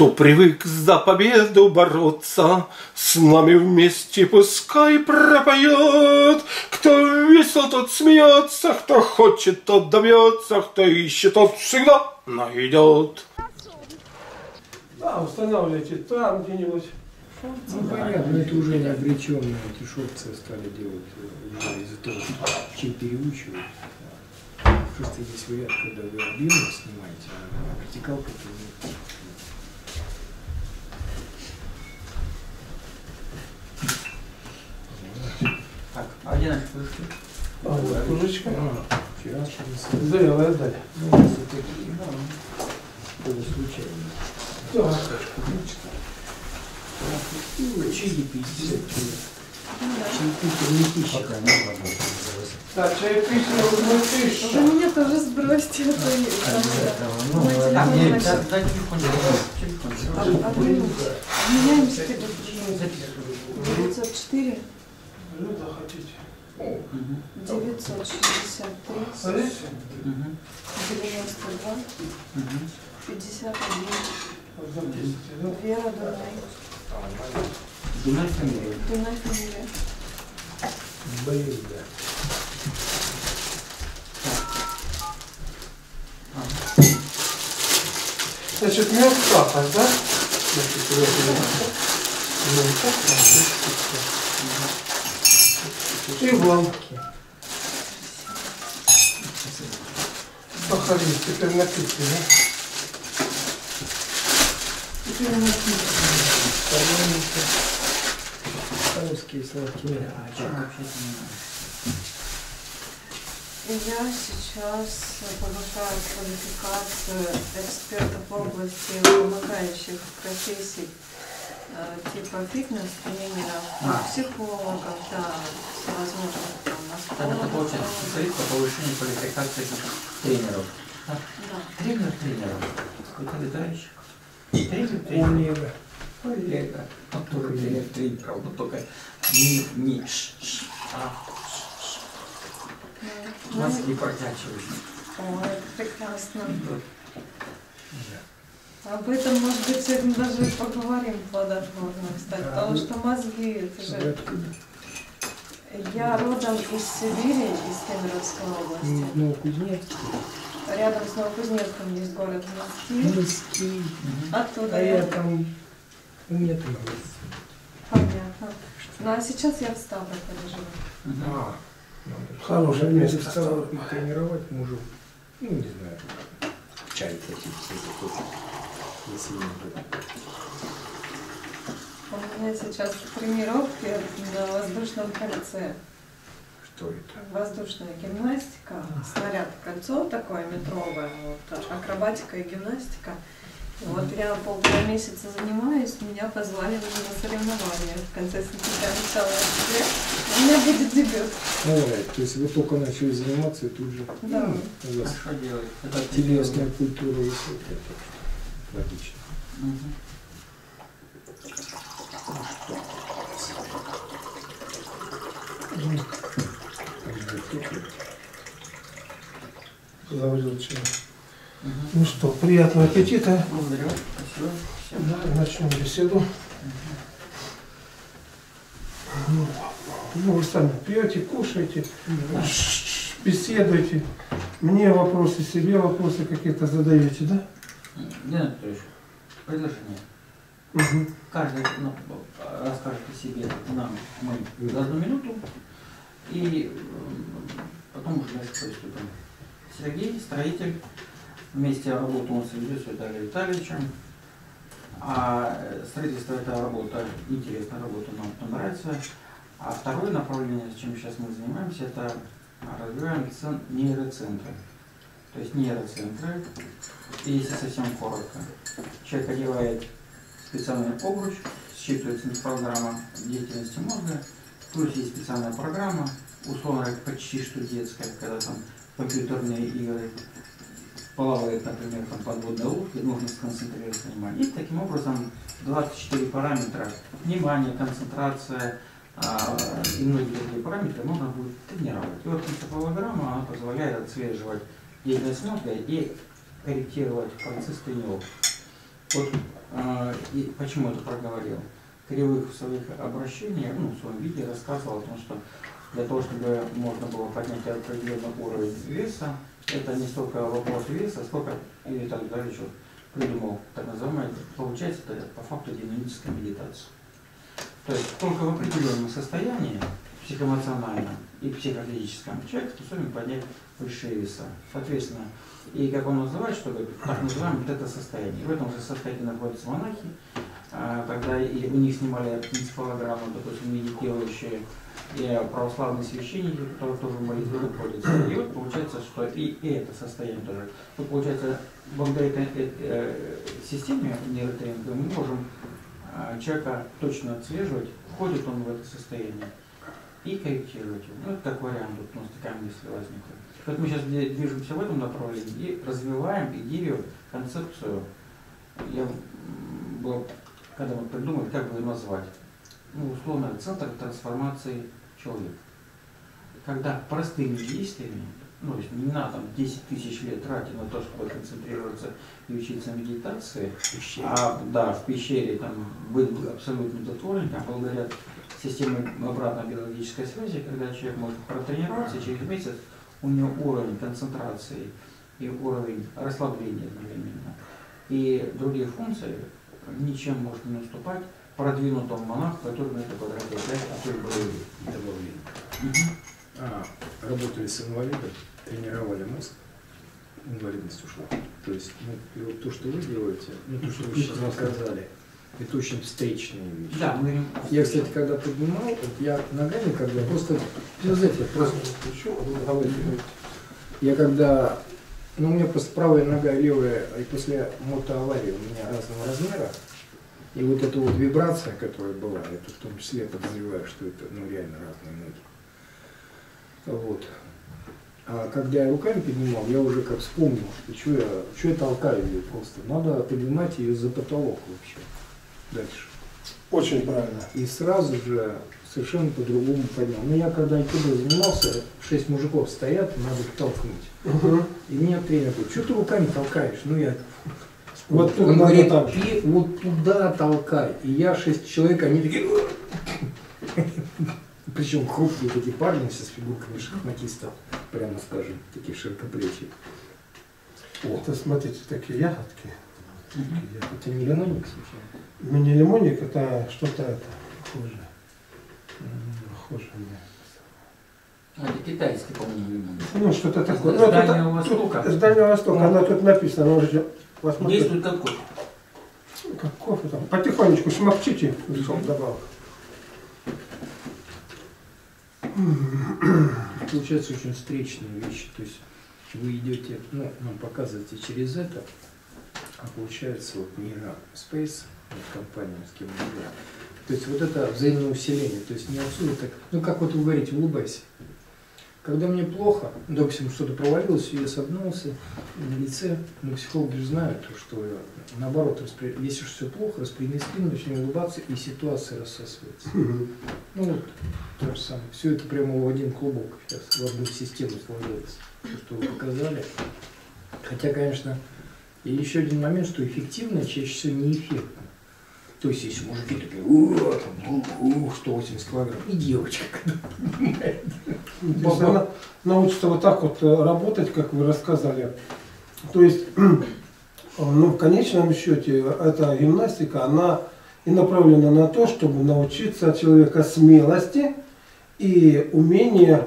Кто привык за победу бороться, С нами вместе пускай пропоет. Кто весел, тот смеется, Кто хочет, тот добьется, Кто ищет, тот всегда найдет. Да, устанавливайте там где-нибудь. Ну понятно, это уже не обреченные эти шорцы стали делать э, из-за того, что чем переучивают. Просто есть вариант, когда вы объемно снимаете, а вертикалка то нет. Так, а где наши кружки? А, вот кружечка. А, Зрелая отдали. ну, вот такие, да, полуслучайно. Да. Чили 50 Чили не. Пока не. Так, чаепитие уже Вы тысяча. меня тоже сбросьте, а Так, да- дай телефон, телефон. А- а вы- Меняемся теперь. Записывай. 904 Люда хотите. Мгм. 963 Смотрите. Мгм. 92 Мгм. 51 Вот записывайте, да? Вера Дунай. Дунай фамилия. Дунай фамилия. Блин, да. Значит, мед сахар, да? Значит. Мед, сахар, И банки. Сахарин, теперь напитки, да? Теперь нас Сторонники. Русские сладкие. А, чё? вообще занимаешься? Я сейчас повышаю квалификацию экспертов в области помогающих профессий типа фитнес-тренеров, А. психологов, да, всевозможных там Так это получается астрологов. специалист по повышению квалификации тренеров. Да. Тренер тренеров. Какой-то летающий. Тренер тренер. Коллега. Вот тоже тренер тренеров. Вот только не, не ш, ш, а Ну, мозги прокачивают. Ой, это прекрасно. Об этом, может быть, сегодня даже и поговорим плодотворно, кстати, Да. потому что мозги, это же... Я родом из Сибири, из Кемеровской области. Новокузнецк. Рядом с Новокузнецком есть город Москве. Миски. Оттуда А я... я там... У меня там есть. Понятно. Ну, а сейчас я в Ставрополе живу. Мгм. А, Хорошее Надо место. стало тренировать мужу. Ну, не знаю. В чай хотите, если хочет. Если не. У меня сейчас тренировки на воздушном кольце. Что это? Воздушная гимнастика, снаряд кольцо такое метровое, вот, акробатика и гимнастика. И вот я полтора месяца занимаюсь, меня позвали уже на соревнования в конце сентября, начало октября. У меня будет дебют. Ой, то есть вы только начали заниматься и тут же Да. ну, у А вас что делать? Это телесная культура высокая. Логично. Заварил чай. Мгм. Ну что, приятного аппетита. Благодарю. Спасибо. Да, начнем беседу. Ну, ну, вы сами пьете, кушаете, ш- беседуете. Мне вопросы, себе вопросы какие-то задаете, да? Леонид Анатольевич, предложение. Мгм. Каждый ну, расскажет о себе нам мы за одну минуту, и м, потом уже дальше приступим. Сергей, строитель, вместе работу он ведет с Виталием Витальевичем. А э, строительство это работа, интересная работа, нам это нравится. А второе направление, чем сейчас мы занимаемся, это развиваем цен- нейроцентры. То есть нейроцентры, и если совсем коротко, человек одевает специальный обруч, считывается программа деятельности мозга, плюс есть специальная программа, условно почти что детская, когда там компьютерные игры, плавает, например, там подводная лодка, и нужно сконцентрировать внимание. И таким образом 24 параметра, внимание, концентрация а, и многие другие параметры можно будет тренировать. И вот эта программа она позволяет отслеживать деятельность мозга и корректировать процесс тренировок. Вот а, и почему это проговорил? Кривых в своих обращениях, ну, в своем виде рассказывал о том, что для того, чтобы можно было поднять определенный уровень веса, это не столько вопрос веса, сколько далее, что придумал так называемое, получается это по факту динамическая медитация. То есть только в определенном состоянии, психоэмоциональном и психофизическом, человек способен поднять высшие веса. Соответственно, и как он называет, что так называемое вот это состояние. В этом же состоянии находятся монахи, а, когда и у них снимали энцефалограмму, допустим, медитирующие, и православные священники, которые тоже в молитве находятся. И вот получается, что и, и это состояние тоже. Вот получается, благодаря этой э, э, системе нейротренинга мы можем э, человека точно отслеживать, входит он в это состояние, и корректировать его. Ну, это как вариант, вот у нас такая мысль возникла. Поэтому мы сейчас движемся в этом направлении и развиваем идею, концепцию. Я был, когда мы придумали, как бы ее назвать, ну, условно, центр трансформации человека. Когда простыми действиями, ну, то есть не надо там 10 тысяч лет тратить на то, чтобы концентрироваться и учиться медитации, а да, в пещере там быть абсолютно затворником, благодаря системе обратной биологической связи, когда человек может протренироваться, через месяц у него уровень концентрации и уровень расслабления одновременно. И другие функции ничем может не уступать продвинутому монаху, который на это 5, а то и добавление. А, работали с инвалидом, тренировали мозг, инвалидность ушла. То есть, ну, и вот то, что вы делаете, ну, то, что вы сейчас рассказали, это очень встречные вещи. Да, мы... Я, кстати, когда поднимал, вот я ногами, когда просто, ну, знаете, просто я когда, ну, у меня просто правая нога и левая, и после мотоаварии у меня разного размера, и вот эта вот вибрация, которая была, это в том числе подозреваю, что это ну, реально разные ноги. Вот. А когда я руками поднимал, я уже как вспомнил, что что я, что я толкаю ее просто. Надо поднимать ее за потолок вообще. Дальше. Очень правильно. И сразу же совершенно по-другому поднял. Но я когда айкидо занимался, шесть мужиков стоят, надо их толкнуть. Угу. И меня тренер говорит, что ты руками толкаешь? Ну я вот он говорит, пи, вот туда толкай. И я шесть человек, они такие... Причем хрупкие такие парни со с фигурками шахматистов, прямо скажем, такие широкоплечие. Это, смотрите, такие ягодки. Это не лимонник случайно? Ну, не лимонник, это что-то это, похоже. Похоже, нет. А, это китайский, по-моему, лимонник. Ну, что-то такое. С Дальнего Востока. С Дальнего Востока. Оно тут написано, может, Посмотрите. Действует как кофе. Как кофе там. Потихонечку смокчите в добавок. Получается очень встречные вещи. То есть вы идете, ну, нам показываете через это, а получается вот Нира Space, вот компания, с кем мы То есть вот это взаимное усиление. То есть не отсюда так, ну как вот вы говорите, улыбайся. Когда мне плохо, допустим, что-то провалилось, я согнулся на лице, но психологи же знают, что наоборот, если все плохо, распрями спину, начни улыбаться, и ситуация рассасывается. Ну вот, то же самое. Все это прямо в один клубок сейчас, в одну систему сложилось, то, что вы показали. Хотя, конечно, и еще один момент, что эффективно чаще всего неэффектно. То есть, если мужики такие, о, там, ух, 180 килограмм, и девочка, когда она научится вот так вот э, работать, как вы рассказали. То есть, ну, в конечном счете, эта гимнастика, она и направлена на то, чтобы научиться человека смелости и умения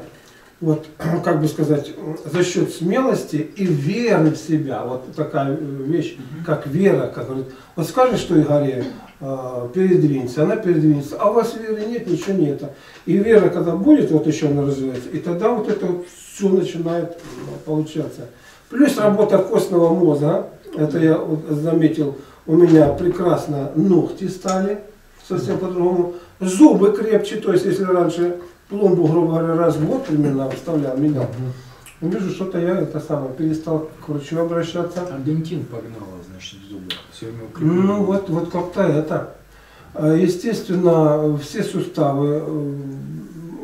вот, как бы сказать, за счет смелости и веры в себя, вот такая вещь, как вера, как говорит, вот скажешь, что Игоре, э, передвинься, она передвинется, а у вас веры нет, ничего нет. И вера, когда будет, вот еще она развивается, и тогда вот это вот все начинает получаться. Плюс работа костного мозга, это я вот заметил, у меня прекрасно ногти стали, совсем по-другому, зубы крепче, то есть если раньше пломбу, грубо говоря, раз в год примерно вставлял, менял, вижу, что-то я это самое, перестал к врачу обращаться. А дентин погнала, значит, зубы. Ну вот, вот как-то это. А, естественно, все суставы э,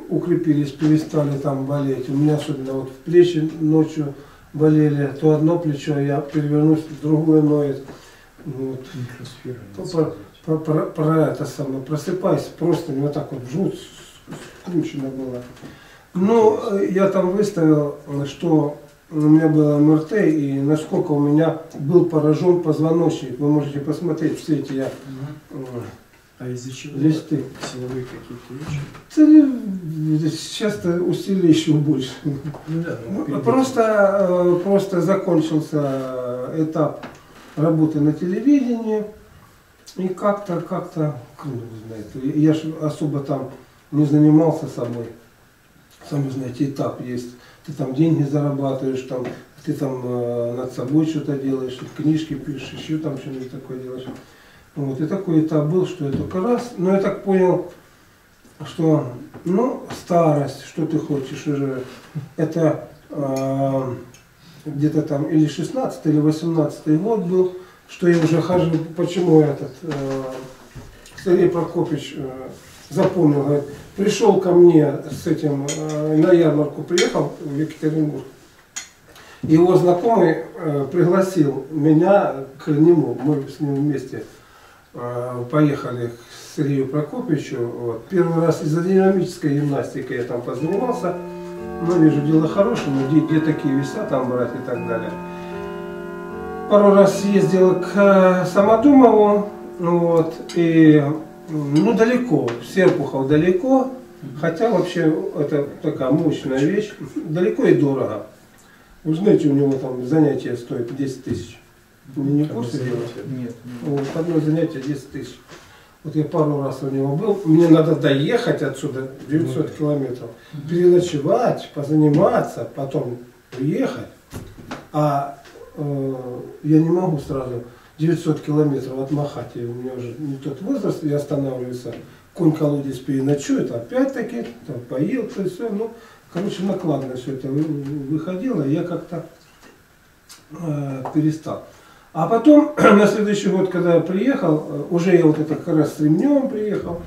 укрепились, перестали там болеть. У меня особенно вот в плечи ночью болели, то одно плечо, я перевернусь, другое ноет. Вот. Про, про, про- про- это самое, просыпайся, просто не вот так вот жуть скручено было. Ну, э, я там выставил, что у меня было МРТ, и насколько у меня был поражен позвоночник. Вы можете посмотреть в свете, я э, А из-за чего? листы. Силовые какие-то вещи? Сейчас-то усилий еще больше. Ну да, ну, Просто, э, просто закончился этап работы на телевидении. И как-то, как-то, кто его знает. Я же особо там не занимался собой. Сами знаете, этап есть. Ты там деньги зарабатываешь, там, ты там э, над собой что-то делаешь, книжки пишешь, еще там что-нибудь такое делаешь. Вот, и такой этап был, что я только раз, но я так понял, что, ну, старость, что ты хочешь уже, это э, где-то там или 16 или 18 год был, что я уже хожу, почему этот э, Сергей Прокопьевич э, запомнил, говорит, пришел ко мне с этим, э, на ярмарку приехал в Екатеринбург, его знакомый э, пригласил меня к нему, мы с ним вместе э, поехали к Сергею Прокопьевичу. Вот. Первый раз из-за динамической гимнастики я там позанимался. Ну, вижу, дело хорошее, но где, где такие веса там брать и так далее. Пару раз ездил к Самодумову, вот, и, ну, далеко, Серпухов далеко, хотя вообще это такая мощная вещь, далеко и дорого. Вы знаете, у него там занятие стоит 10 тысяч. Вы не в курсе дела? Нет, Вот, одно занятие 10 тысяч. Вот я пару раз у него был. Мне надо доехать отсюда 900 километров, переночевать, позаниматься, потом уехать. А э, я не могу сразу 900 километров отмахать. И у меня уже не тот возраст, я останавливаюсь. Конь колодец переночует, опять-таки, там, поел, то есть все. Ну, короче, накладно все это вы- выходило, я как-то э, перестал. А потом, на следующий год, когда я приехал, э, уже я вот это как раз с ремнем приехал,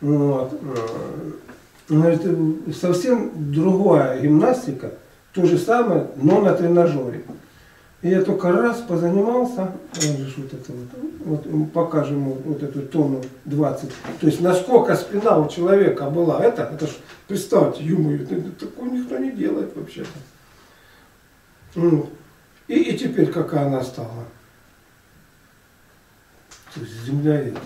вот, э, но это совсем другая гимнастика, то же самое, но на тренажере. Я только раз позанимался, вот это вот, вот покажем вот эту тонну 20. То есть насколько спина у человека была, это, это ж, представьте, это такое никто не делает вообще-то. Ну, И, и теперь какая она стала? То есть земля это.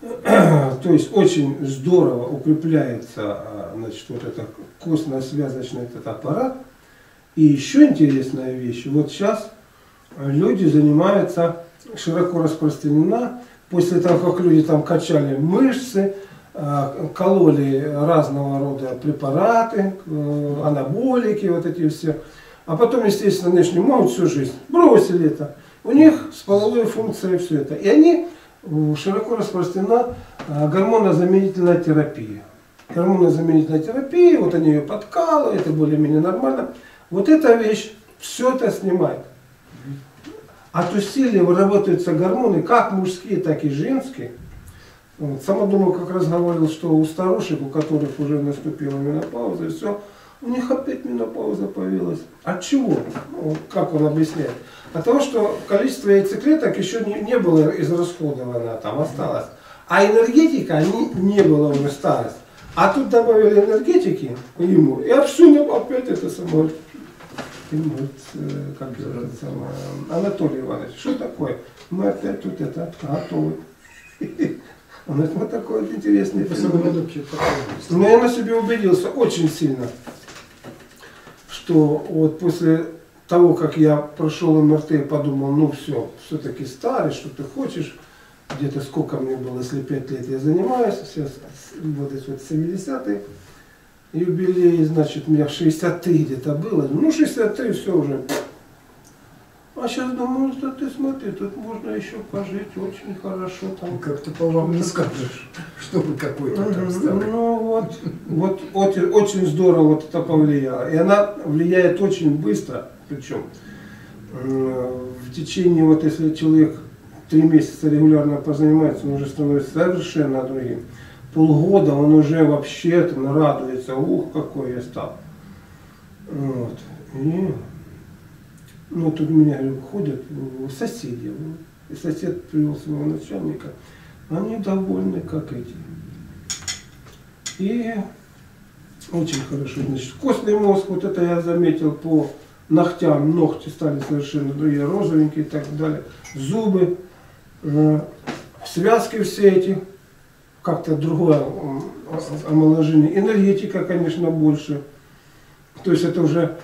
То есть очень здорово укрепляется а, значит, вот это костно-связочный этот аппарат. И еще интересная вещь. Вот сейчас люди занимаются, широко распространена, после того, как люди там качали мышцы, а, кололи разного рода препараты, э, анаболики, вот эти все. А потом, естественно, начали могут всю жизнь. Бросили это. У них с половой функцией все это. И они широко распространена гормонозаменительная терапия. Гормонозаменительная терапия, вот они ее подкалывают, это более-менее нормально. Вот эта вещь все это снимает. От усилия вырабатываются гормоны, как мужские, так и женские. Вот. Самодумов как раз говорил, что у старушек, у которых уже наступила менопауза, все, у них опять менопауза появилась. От чего? Ну, как он объясняет? От того, что количество яйцеклеток еще не, не было израсходовано, там осталось. А энергетика они, не было уже старость. А тут добавили энергетики ему, и отсюда опять это самое. И вот, как это самое, Анатолий Иванович, что такое? Мы опять тут это готовы. Он говорит, вот такой вот интересный феномен. Но я на себе убедился очень сильно, что вот после того, как я прошел МРТ и подумал, ну все, все-таки старый, что ты хочешь, где-то сколько мне было, если 5 лет я занимаюсь, сейчас вот эти вот 70-е, юбилей, значит, у меня 63 где-то было, ну 63 все уже. А сейчас думаю, что ты смотри, тут можно еще пожить очень хорошо там. Как-то по вам не скажешь, что вы какой-то там старый. Ну вот, вот очень, очень здорово вот это повлияло. И она влияет очень быстро, причем э, в течение, вот если человек три месяца регулярно позанимается, он уже становится совершенно другим. Полгода он уже вообще там радуется, ух, какой я стал. Вот. И, ну тут меня ходят соседи, И сосед привел своего начальника. Они довольны, как эти. И очень хорошо. Значит, костный мозг, вот это я заметил по ногтям, ногти стали совершенно другие, розовенькие и так далее. Зубы, э, связки все эти, как-то другое омоложение. Энергетика, конечно, больше. То есть это уже,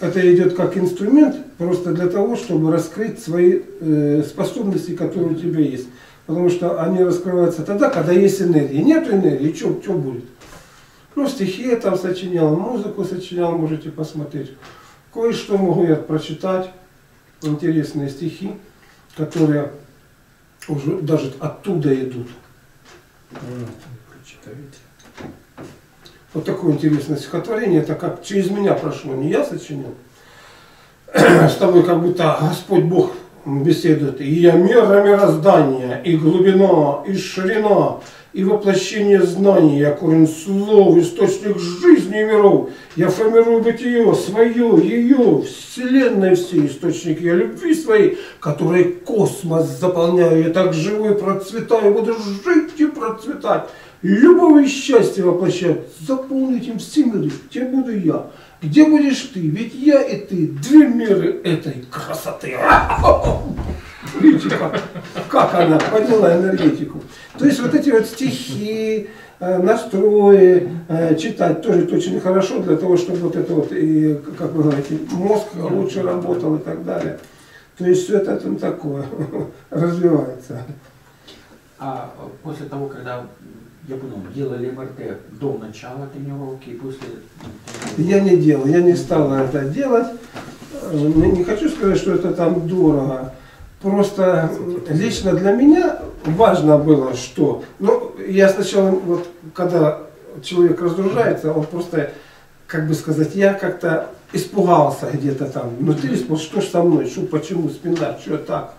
это идет как инструмент, просто для того, чтобы раскрыть свои э, способности, которые у тебя есть. Потому что они раскрываются тогда, когда есть энергия. Нет энергии, что будет? Ну, стихи я там сочинял, музыку сочинял, можете посмотреть. Кое-что могу я прочитать, интересные стихи, которые уже даже оттуда идут. Вот, прочитаете. Вот такое интересное стихотворение, это как через меня прошло, не я сочинил. С тобой как будто Господь Бог беседует. И я мера мироздания, и глубина, и ширина, и воплощение знаний, я корень слов, источник жизни миров. Я формирую бытие свое, ее, вселенной все источники я любви своей, которые космос заполняю. Я так живу и процветаю, буду жить и процветать. Любовь и счастье воплощать, заполнить им все миры, где буду я. Где будешь ты? Ведь я и ты, две меры этой красоты. Видите, как, как она подняла энергетику. То есть вот эти вот стихи, э, настрои э, читать тоже очень хорошо для того, чтобы вот это вот, и, как вы говорите, мозг лучше работал и так далее. То есть все это там такое развивается. А после того, когда, я понял, делали МРТ до начала тренировки и после? Я не делал, я не стал это делать. Э, не хочу сказать, что это там дорого. Просто лично для меня важно было, что... Ну, я сначала, вот, когда человек разгружается, он просто, как бы сказать, я как-то испугался где-то там. Внутри испугался, что ж со мной, что, почему, спина, что так.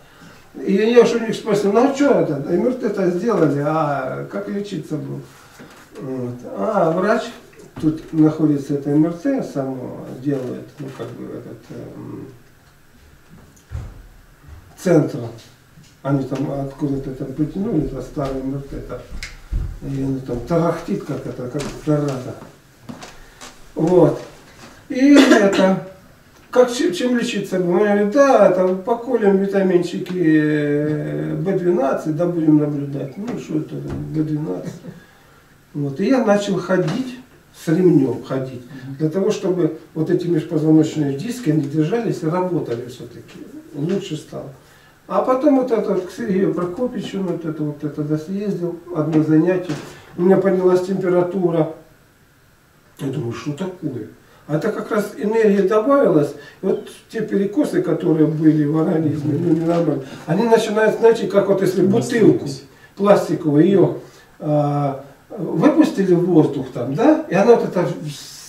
И я уж у них спросил, ну а что это? МРТ это сделали, а как лечиться был? Вот. А врач тут находится это МРТ само делает, ну как бы этот эм, центр. Они там откуда-то там притянули, это старый МРТ, это, и оно там тарахтит как это, как тарада. Вот. И это, как чем чем лечиться? говорю, да, там поколем витаминчики э, В12, да будем наблюдать. Ну что это, В12. Вот. И я начал ходить с ремнем ходить. Для того, чтобы вот эти межпозвоночные диски, они держались и работали все-таки. Лучше стало. А потом вот это вот к Сергею Прокопичу, вот это вот это да, съездил, одно занятие. У меня поднялась температура. Я думаю, что такое? А это как раз энергия добавилась. И вот те перекосы, которые были в организме, ну ненормально, они начинают, знаете, как вот если бутылку пластиковую, ее а, выпустили в воздух там, да, и она вот это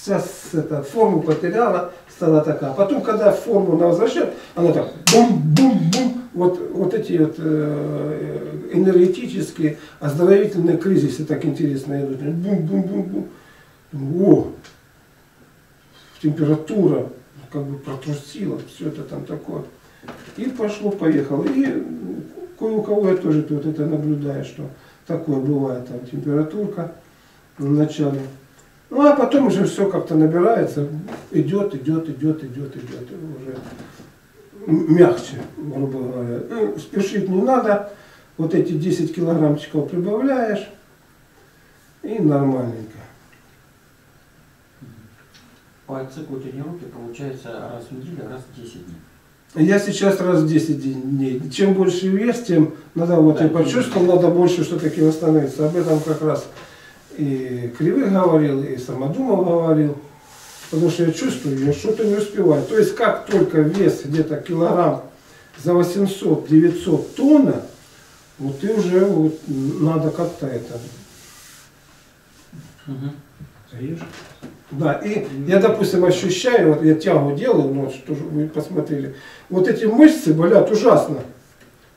сейчас это, форму потеряла, стала такая. Потом, когда форму она возвращает, она так бум-бум-бум, вот, вот эти вот э, энергетические оздоровительные кризисы так интересно идут. Бум-бум-бум-бум. О, температура как бы протрусила, все это там такое. И пошло-поехало. И кое у кого я тоже тут это наблюдаю, что такое бывает, там температурка в начале. Ну а потом уже все как-то набирается, идет, идет, идет, идет, идет, уже мягче, грубо говоря. И спешить не надо, вот эти 10 килограммчиков прибавляешь, и нормальненько. По циклу тренировки получается раз в неделю, раз в 10 дней. Я сейчас раз в 10 дней. Чем больше вес, тем надо, вот Да, я почувствовал, надо больше все-таки восстановиться. Об этом как раз и Кривых говорил, и Самодумов говорил. Потому что я чувствую, я что-то не успеваю. То есть как только вес где-то килограмм за 800-900 тонн, вот ты уже вот, надо как-то это. Заешь? Да, и я, допустим, ощущаю, вот я тягу делаю, ну, что же вы посмотрели, вот эти мышцы болят ужасно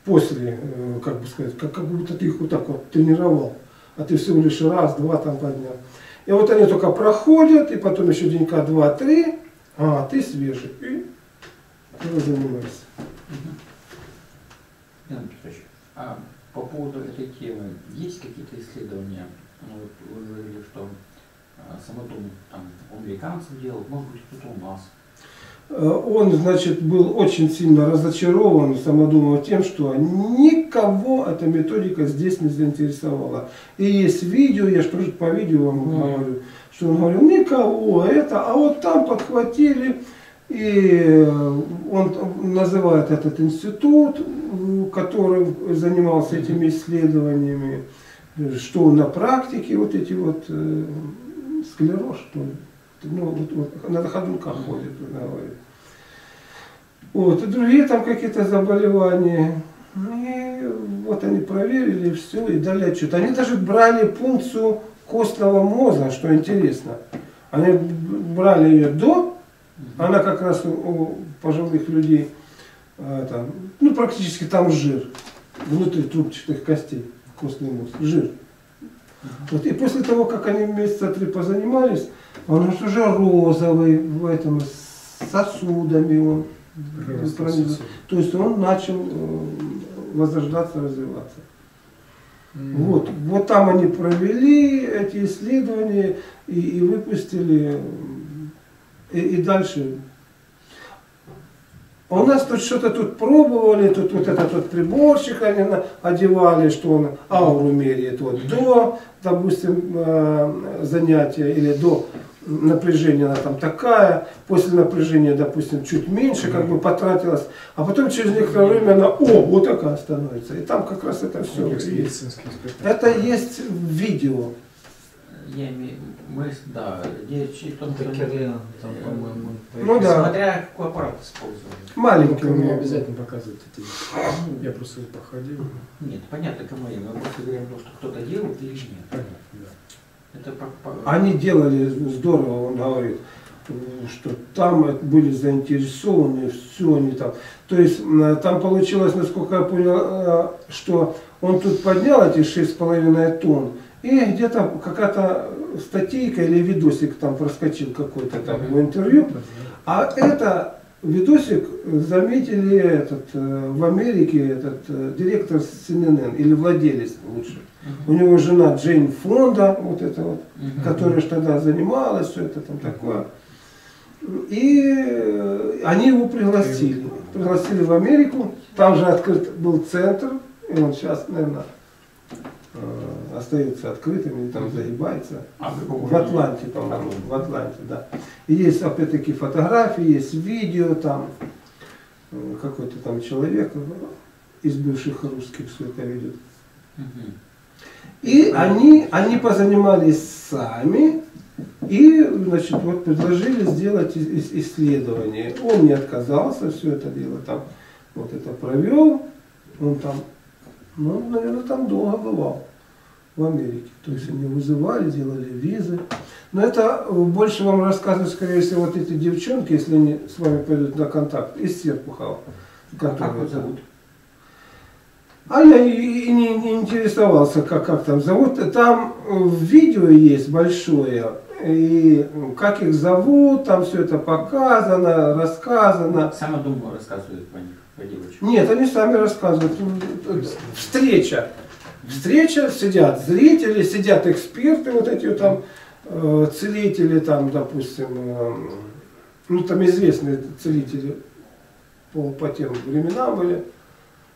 после, э, как бы сказать, как, как будто ты их вот так вот тренировал, а ты всего лишь раз, два там поднял. И вот они только проходят, и потом еще денька два-три, а ты свежий, и. Иван Петрович, а по поводу этой темы есть какие-то исследования? Ну, вот вы говорили, что а, самотон там у американцев делал, может быть кто-то у нас. Э, он, значит, был очень сильно разочарован Самодумов тем, что никого эта методика здесь не заинтересовала. И есть видео, я же тоже по видео вам говорю, что он говорил, никого это, а вот там подхватили, и он называет этот институт, который занимался этими исследованиями, что на практике вот эти вот э, склероз, что ли, ну, вот, вот, на ходунках ходит, говорит. Вот, и другие там какие-то заболевания. И вот они проверили, все, и дали отчет. Они даже брали пункцию костного мозга, что интересно. Они брали ее до, она как раз у пожилых людей, это, ну практически там жир, внутри трубчатых костей, костный мозг, жир. Вот, и после того, как они месяца три позанимались, он уже розовый в этом с сосудами он то есть он начал э, возрождаться, развиваться. Mm. Вот, вот там они провели эти исследования и, и выпустили, и, и дальше. А у нас тут что-то тут пробовали, тут вот этот вот приборчик они одевали, что он ауру меряет вот до, допустим, э, занятия или до напряжение она там такая, после напряжения, допустим, чуть меньше, как бы потратилась, а потом через некоторое время она, о, вот такая становится. И там как раз это все есть. Это есть в видео. Я имею, мы, да, речь о том, что... там, по-моему, ну да. Смотря какой аппарат использовали. Маленький. Ну, не обязательно показывать эти. Я просто походил. Нет, понятно, кому я. Мы просто говорим, что кто-то делает или нет. Понятно, да. Это. Они делали здорово, он говорит, что там были заинтересованы, все они там. То есть там получилось, насколько я понял, э, что он тут поднял эти шесть с половиной тонн, и где-то какая-то статейка или видосик там проскочил какой-то там в интервью, а это видосик заметили этот, э, в Америке этот э, директор CNN или владелец лучше. У него жена Джейн Фонда, вот это вот, uh которая тогда занималась, все это там такое. И э, они его пригласили. Пригласили в Америку. Там же открыт был центр. И он сейчас, наверное, э, остается открытым или там загибается. А в Атланте, по-моему. В Атланте, да. И есть опять-таки фотографии, есть видео там. Э, какой-то там человек из бывших русских все это видит. И они, они позанимались сами и значит, вот предложили сделать исследование. Он не отказался, все это дело там вот это провел. Он там, ну, наверное, там долго бывал в Америке. То есть они вызывали, делали визы. Но это больше вам рассказывают, скорее всего, вот эти девчонки, если они с вами пойдут на контакт, из Серпухова. А как зовут? А я и не, интересовался, как, как там зовут. Там в видео есть большое, и как их зовут, там все это показано, рассказано. Сама думаю, рассказывает по них, по девочкам. Нет, они сами рассказывают. Встреча. Встреча, сидят зрители, сидят эксперты, вот эти там э, целители, там, допустим, э, ну там известные целители по, по тем временам были.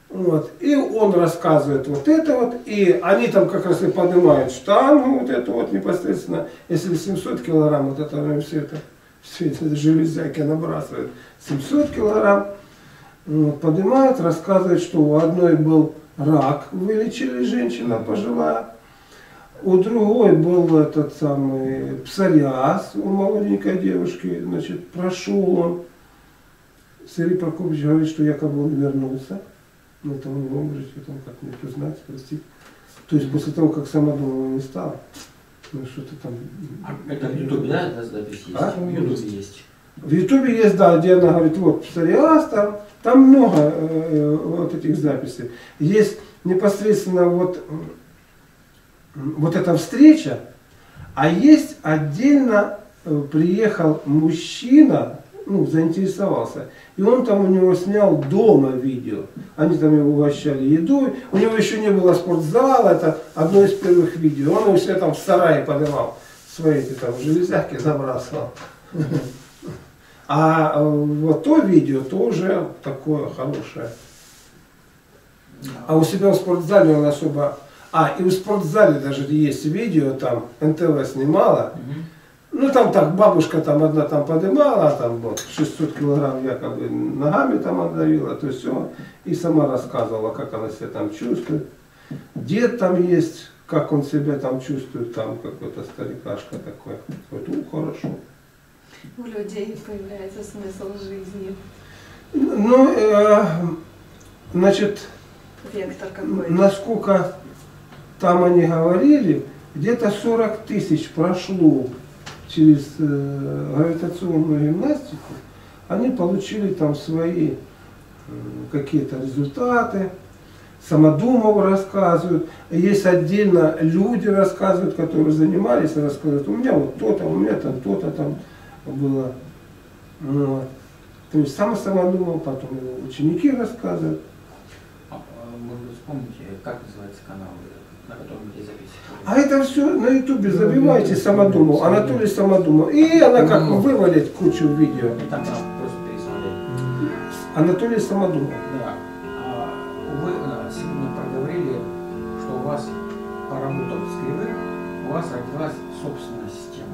Вот. И он рассказывает вот это вот, и они там как раз и поднимают штангу, вот это вот непосредственно, если 700 килограмм, вот это все это, все это железяки набрасывают, 700 килограмм, вот, поднимают, рассказывают, что у одной был рак, вылечили женщина пожилая, у другой был этот самый псориаз у молоденькой девушки, значит, прошел он. Сергей Прокопьевич говорит, что якобы он вернулся. Ну, это вы можете потом как-нибудь узнать, спросить. То есть после того, как сама дома не стала, ну что-то там... А это в Ютубе, да, запись есть? А? В Ютубе есть. В Ютубе есть, да, где она говорит, вот, псориаз, там, там много э, вот этих записей. Есть непосредственно вот, вот эта встреча, а есть отдельно э, приехал мужчина, ну, заинтересовался. И он там у него снял дома видео. Они там его угощали едой. У него еще не было спортзала, это одно из первых видео. Он у себя там в сарае поднимал свои эти там железяки, забрасывал. А э, вот то видео тоже такое хорошее. А у себя в спортзале он особо... А, и в спортзале даже есть видео, там НТВ снимала. Ну там так бабушка там одна там поднимала, там вот 600 килограмм якобы ногами там отдавила, то есть все. И сама рассказывала, как она себя там чувствует. Дед там есть, как он себя там чувствует, там какой-то старикашка такой. Вот, ну хорошо. У людей появляется смысл жизни. Ну, э, значит, Вектор какой-то. насколько там они говорили, где-то 40 тысяч прошло через э, гравитационную гимнастику, они получили там свои э, какие-то результаты, самодумов рассказывают, есть отдельно люди рассказывают, которые занимались, рассказывают, у меня вот то-то, у меня там то-то там было. Вот. То есть сам самодумал, потом ученики рассказывают. А, а, Может быть, вспомните, как называется канал, А это все на ютубе забивайте самодумал, Анатолий Самодумал. И она как вывалит кучу видео. И там просто пересмотреть. Анатолий Самодумал. Да. А Вы а, сегодня проговорили, что у вас, поработав с кривым, у вас родилась собственная система.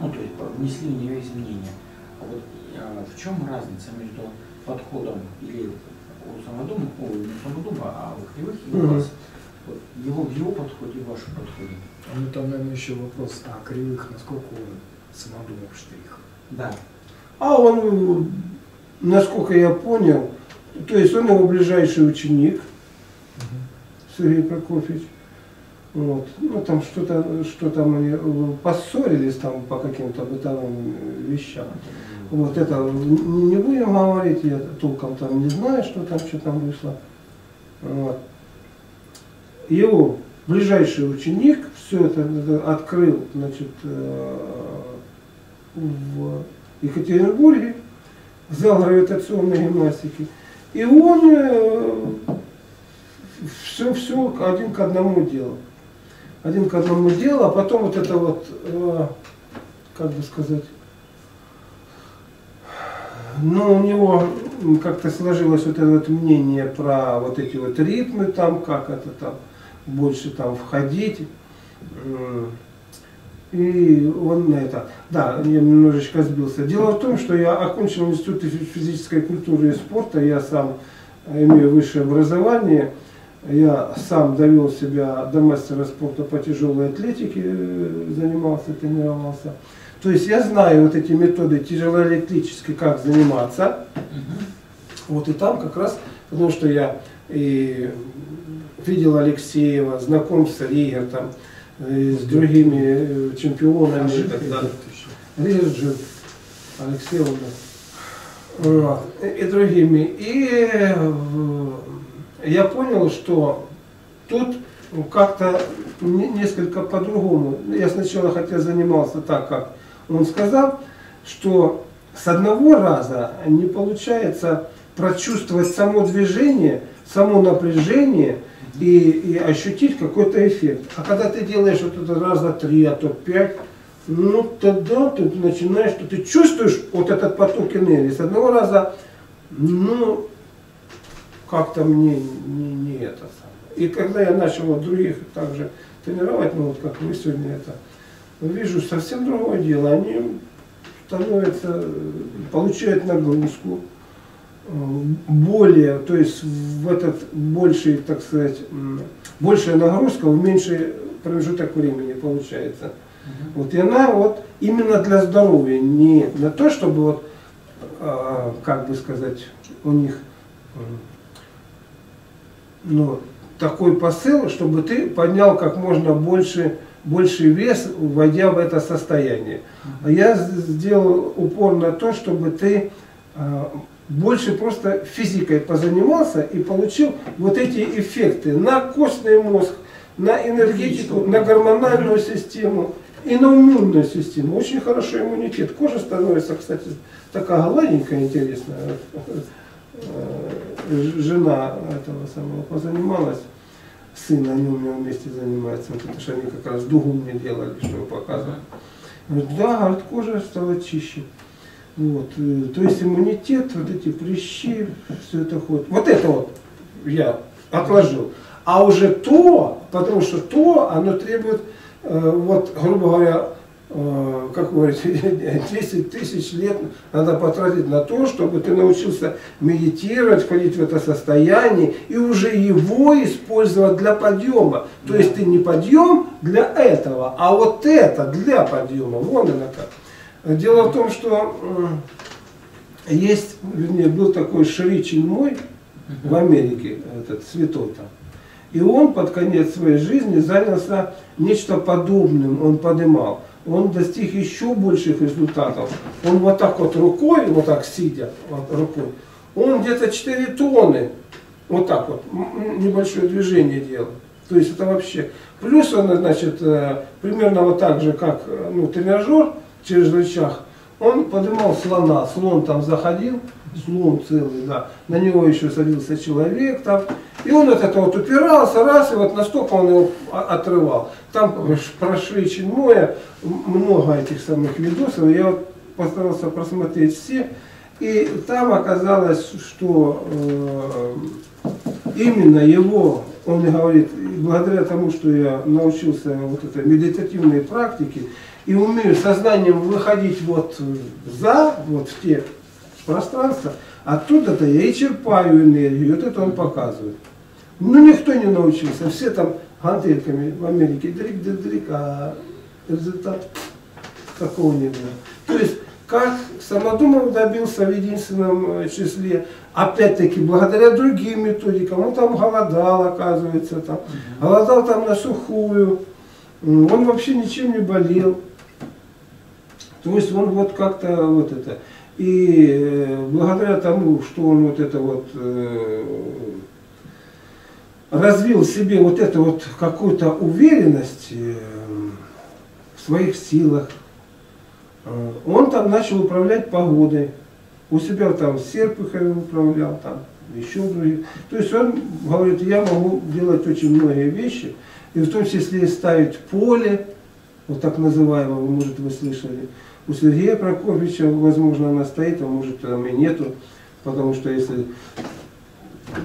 Ну, то есть внесли в нее изменения. А вот а, в чем разница между подходом или у самодума, о, не у самодума, а у кривых и у вас? Вот его в его подходе и в вашем подходе. Ну там, наверное, еще вопрос о кривых, насколько он самодумал штрих. Да. А он, насколько я понял, то есть он его ближайший ученик, Сергей Прокофьевич. Вот. Ну там что-то, что там они поссорились там по каким-то бытовым вещам. Вот это не будем говорить, я толком там не знаю, что там, что там вышло. Вот. Его ближайший ученик все это, открыл, значит, э, в Екатеринбурге, зал гравитационной гимнастики. И он все, все один к одному делал. Один к одному делал, а потом вот это вот, э, как бы сказать, ну, у него как-то сложилось вот это вот мнение про вот эти вот ритмы там, как это там, больше там входить. М, И он на это, да, я немножечко сбился. Дело в том, что я окончил институт физической культуры и спорта, я сам имею высшее образование, я сам довел себя до мастера спорта по тяжелой атлетике, э, занимался, тренировался. То есть я знаю вот эти методы тяжелоэлектрической, как заниматься. Вот и там как раз, потому что я и видел Алексеева, знаком с Ригертом, с другими чемпионами он, да. Вот. И, другими. И я понял, что тут как-то не- несколько по-другому. Я сначала хотя занимался так, как он сказал, что с одного раза не получается прочувствовать само движение, само напряжение и, и ощутить какой-то эффект. А когда ты делаешь вот это раза три, а то пять, ну тогда ты начинаешь, что ты чувствуешь вот этот поток энергии. С одного раза, ну, как-то мне не, не это самое. И когда я начал вот других также тренировать, ну вот как вы сегодня это, вижу совсем другое дело. Они становятся, получают нагрузку, более, то есть в этот больший, так сказать, большая нагрузка в меньший промежуток времени получается. Вот и она вот именно для здоровья, не на то, чтобы вот, а, как бы сказать, у них ну, такой посыл, чтобы ты поднял как можно больше, больше вес, войдя в это состояние. А я сделал упор на то, чтобы ты а, больше просто физикой позанимался и получил вот эти эффекты на костный мозг, на энергетику, на гормональную систему И на иммунную систему. Очень хорошо иммунитет. Кожа становится, кстати, такая гладенькая, интересная. Э, жена этого самого позанималась, сын, они у меня вместе занимаются. Это же они как раз дугу мне делали, чтобы показывать. Говорит, да, говорит, кожа стала чище. Вот, э, то есть иммунитет, вот эти прыщи, все это ходит. Вот это вот я отложил. А уже то, потому что то, оно требует, э, вот, грубо говоря, э, как вы говорите, 10 тысяч лет надо потратить на то, чтобы ты научился медитировать, входить в это состояние и уже его использовать для подъема. То есть ты не подъем для этого, а вот это для подъема. Вон она как. Дело в том, что есть, вернее, был такой Шри мой в Америке, этот святой там. И он под конец своей жизни занялся нечто подобным, он поднимал. Он достиг еще больших результатов. Он вот так вот рукой, вот так сидя вот рукой, он где-то 4 тонны, вот так вот, небольшое движение делал. То есть это вообще. Плюс он, значит, э, примерно вот так же, как э, ну, тренажер, через рычаг, он поднимал слона, слон там заходил, слон целый, да, на него еще садился человек там, и он от этого вот упирался, раз, и вот настолько он его отрывал. Там прошли чинмоя, много этих самых видосов, я вот постарался просмотреть все, и там оказалось, что э, именно его, он говорит, благодаря тому, что я научился вот этой медитативной практике, и умею сознанием выходить вот за, вот в те пространства, оттуда-то я и черпаю энергию, вот это он показывает. Ну никто не научился, все там гантельками в Америке, дрик да дрик, а результат какого не было. То есть, как Самодумов добился в единственном э, числе, опять-таки, благодаря другим методикам, он там голодал, оказывается, там, голодал там на сухую, он вообще ничем не болел. То есть он вот как-то вот это. И э, благодаря тому, что он вот это вот э, развил в себе вот эту вот какую-то уверенность э, в своих силах, он там начал управлять погодой. У себя там Серпухове управлял, там еще другие. То есть он говорит, я могу делать очень многие вещи, и в том числе ставить поле, вот так называемое, может вы слышали, у Сергея Прокофьевича, возможно, она стоит, а может там и нету, потому что если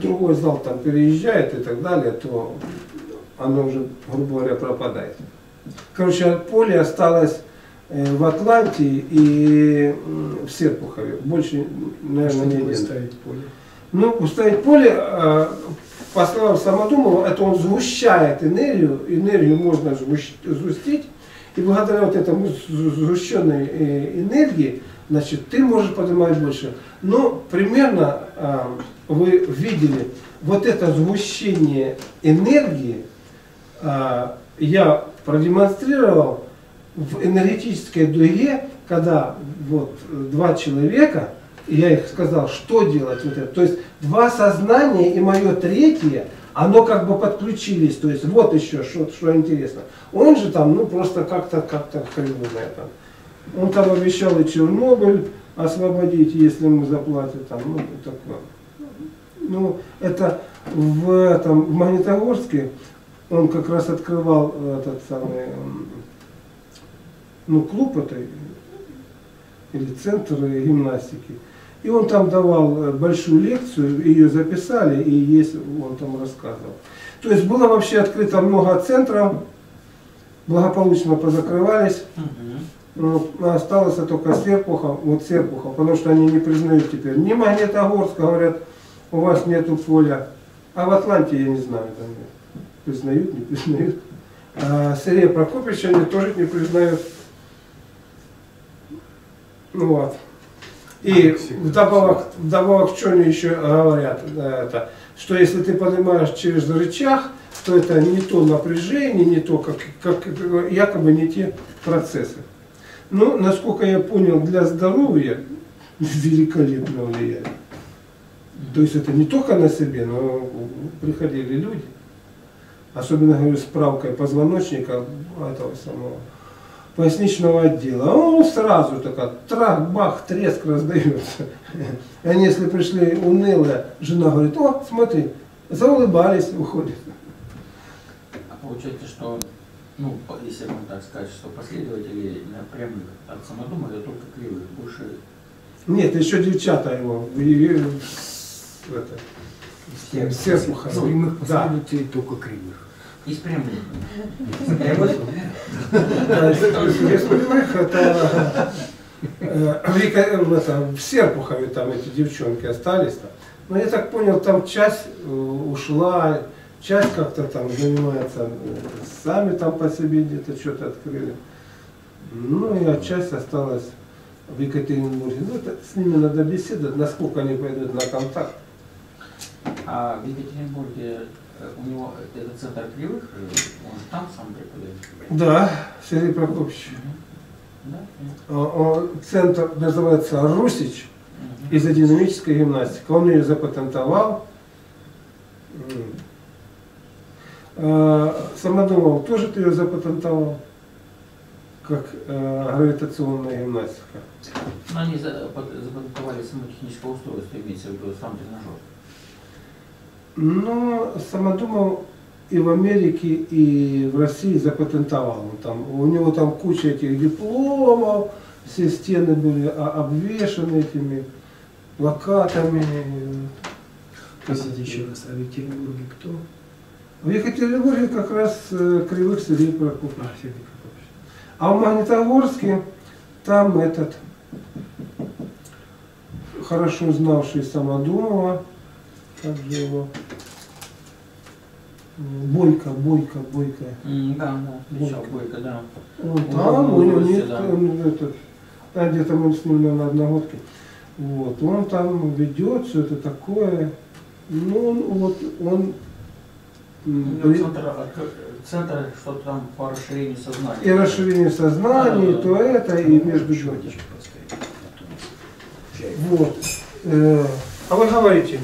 другой зал там переезжает и так далее, то оно уже, грубо говоря, пропадает. Короче, от поля осталось э, в Атланте и в Серпухове. Больше, наверное, не один. ставить поле? Ну, поставить поле, э, по словам Самодумова, это он сгущает энергию, энергию можно сгустить, и благодаря вот этому сгущенной э, энергии, значит, ты можешь поднимать больше. Но примерно а, вы видели вот это сгущение энергии, а, я продемонстрировал в энергетической дуге, когда вот два человека, я их сказал, что делать вот это. То есть два сознания и мое третье – оно как бы подключились, то есть вот еще что, что интересно. Он же там, ну просто как-то, как-то хреновое там. Он там обещал и Чернобыль освободить, если мы заплатим там, ну такое. Ну, это в этом, в Магнитогорске он как раз открывал этот самый, ну, клуб этой, или центр гимнастики. И он там давал э, большую лекцию, ее записали, и есть, он там рассказывал. То есть было вообще открыто много центров, благополучно позакрывались. Вот, осталось только Серпухов, вот Серпухов, потому что они не признают теперь. Ни Магнитогорск, говорят, у вас нету поля. А в Атланте я не знаю, там признают, не признают. А Сергея Прокопьевича они тоже не признают. Ну вот. И вдобавок, вдобавок что они еще говорят, это, что если ты поднимаешь через рычаг, то это не то напряжение, не то, как, как якобы не те процессы. Но, насколько я понял, для здоровья великолепно влияет. То есть это не только на себе, но приходили люди. Особенно, говорю, справкой позвоночника этого самого поясничного отдела. А он сразу такая, трах, бах, треск раздается. И они, если пришли унылые, жена говорит, о, смотри, заулыбались, уходят. А получается, что, ну, если можно так сказать, что последователи прямых от самодума это только кривых, больше Нет, еще девчата его, это, Всех Серпухова. Из прямых Да. последователей только кривых. Из. Да, из из прямых это э, в в Серпухове там эти девчонки остались там. Но я так понял, там часть э, ушла, часть как-то там занимается, э, сами там по себе где-то что-то открыли. Ну и часть осталась в Екатеринбурге. Ну, это с ними надо беседовать, насколько они пойдут на контакт. А в Екатеринбурге э, у него это центр кривых, э, он же там сам преподает. Да, Сергей Прокопьевич. Да? А, Центр называется Русич. Мгм. изодинамическая гимнастика. Он ее запатентовал. А, Самодумов тоже ты ее запатентовал, как э, гравитационная гимнастика. Ну, они запатентовали само техническое устройство, имеется в виду сам тренажер. Но Самодумов и в Америке, и в России запатентовал. Там, у него там куча этих дипломов, все стены были обвешаны этими плакатами. Простите еще раз, а в Екатеринбурге кто? В Екатеринбурге как раз э, Кривых Сергей Прокопьевич. А, Сергей Прокопьевич. А в Магнитогорске там этот хорошо знавший Самодумова, как же его, Бойко, Бойко, Бойко. Да, да, Вот. Бойко, да. Он Ну, там, у нет, да. он этот, а где-то мы с ним на одногодке. Вот, он там ведет все это такое. Ну, он, вот, он У м, него центр, откры- центр что-то там по расширению сознания. и расширение сознания, и то это, и между прочим. а. Вот. Э, а вы говорите,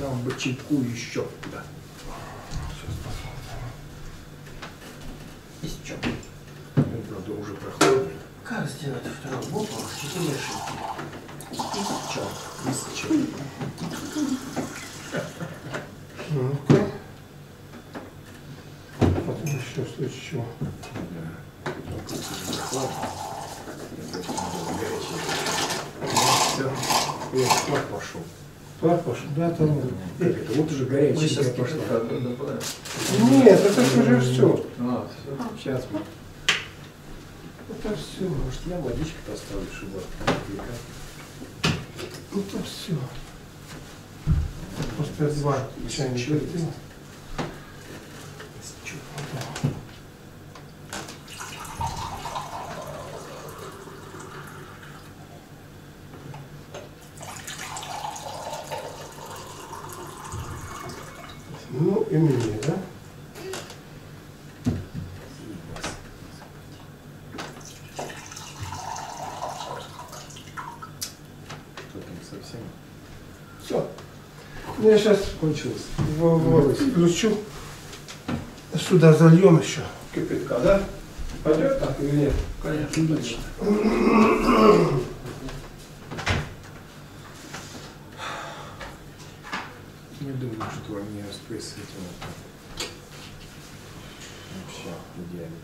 Нам бы чайку еще. Да. Есть что? Ну, правда, уже проходит. Как сделать вторую букву? Четыре ошибки. Есть чай. ну-ка. Потом еще что еще. Все. Я пар пошел. Пар пошел, да, там. Как это? Вот уже горячая пошла. Нет, это уже все. А, все. Сейчас мы. Это все. Может, я водички поставлю, чтобы отвлекать? Это все. Просто два чайника. Ну и мне, да? Что там совсем Все. Я кончилось? включу. Сюда зальем еще кипятка, да? Пойдет так или нет? Конечно. Не думаю, что они распресс с этим. Вообще идеально.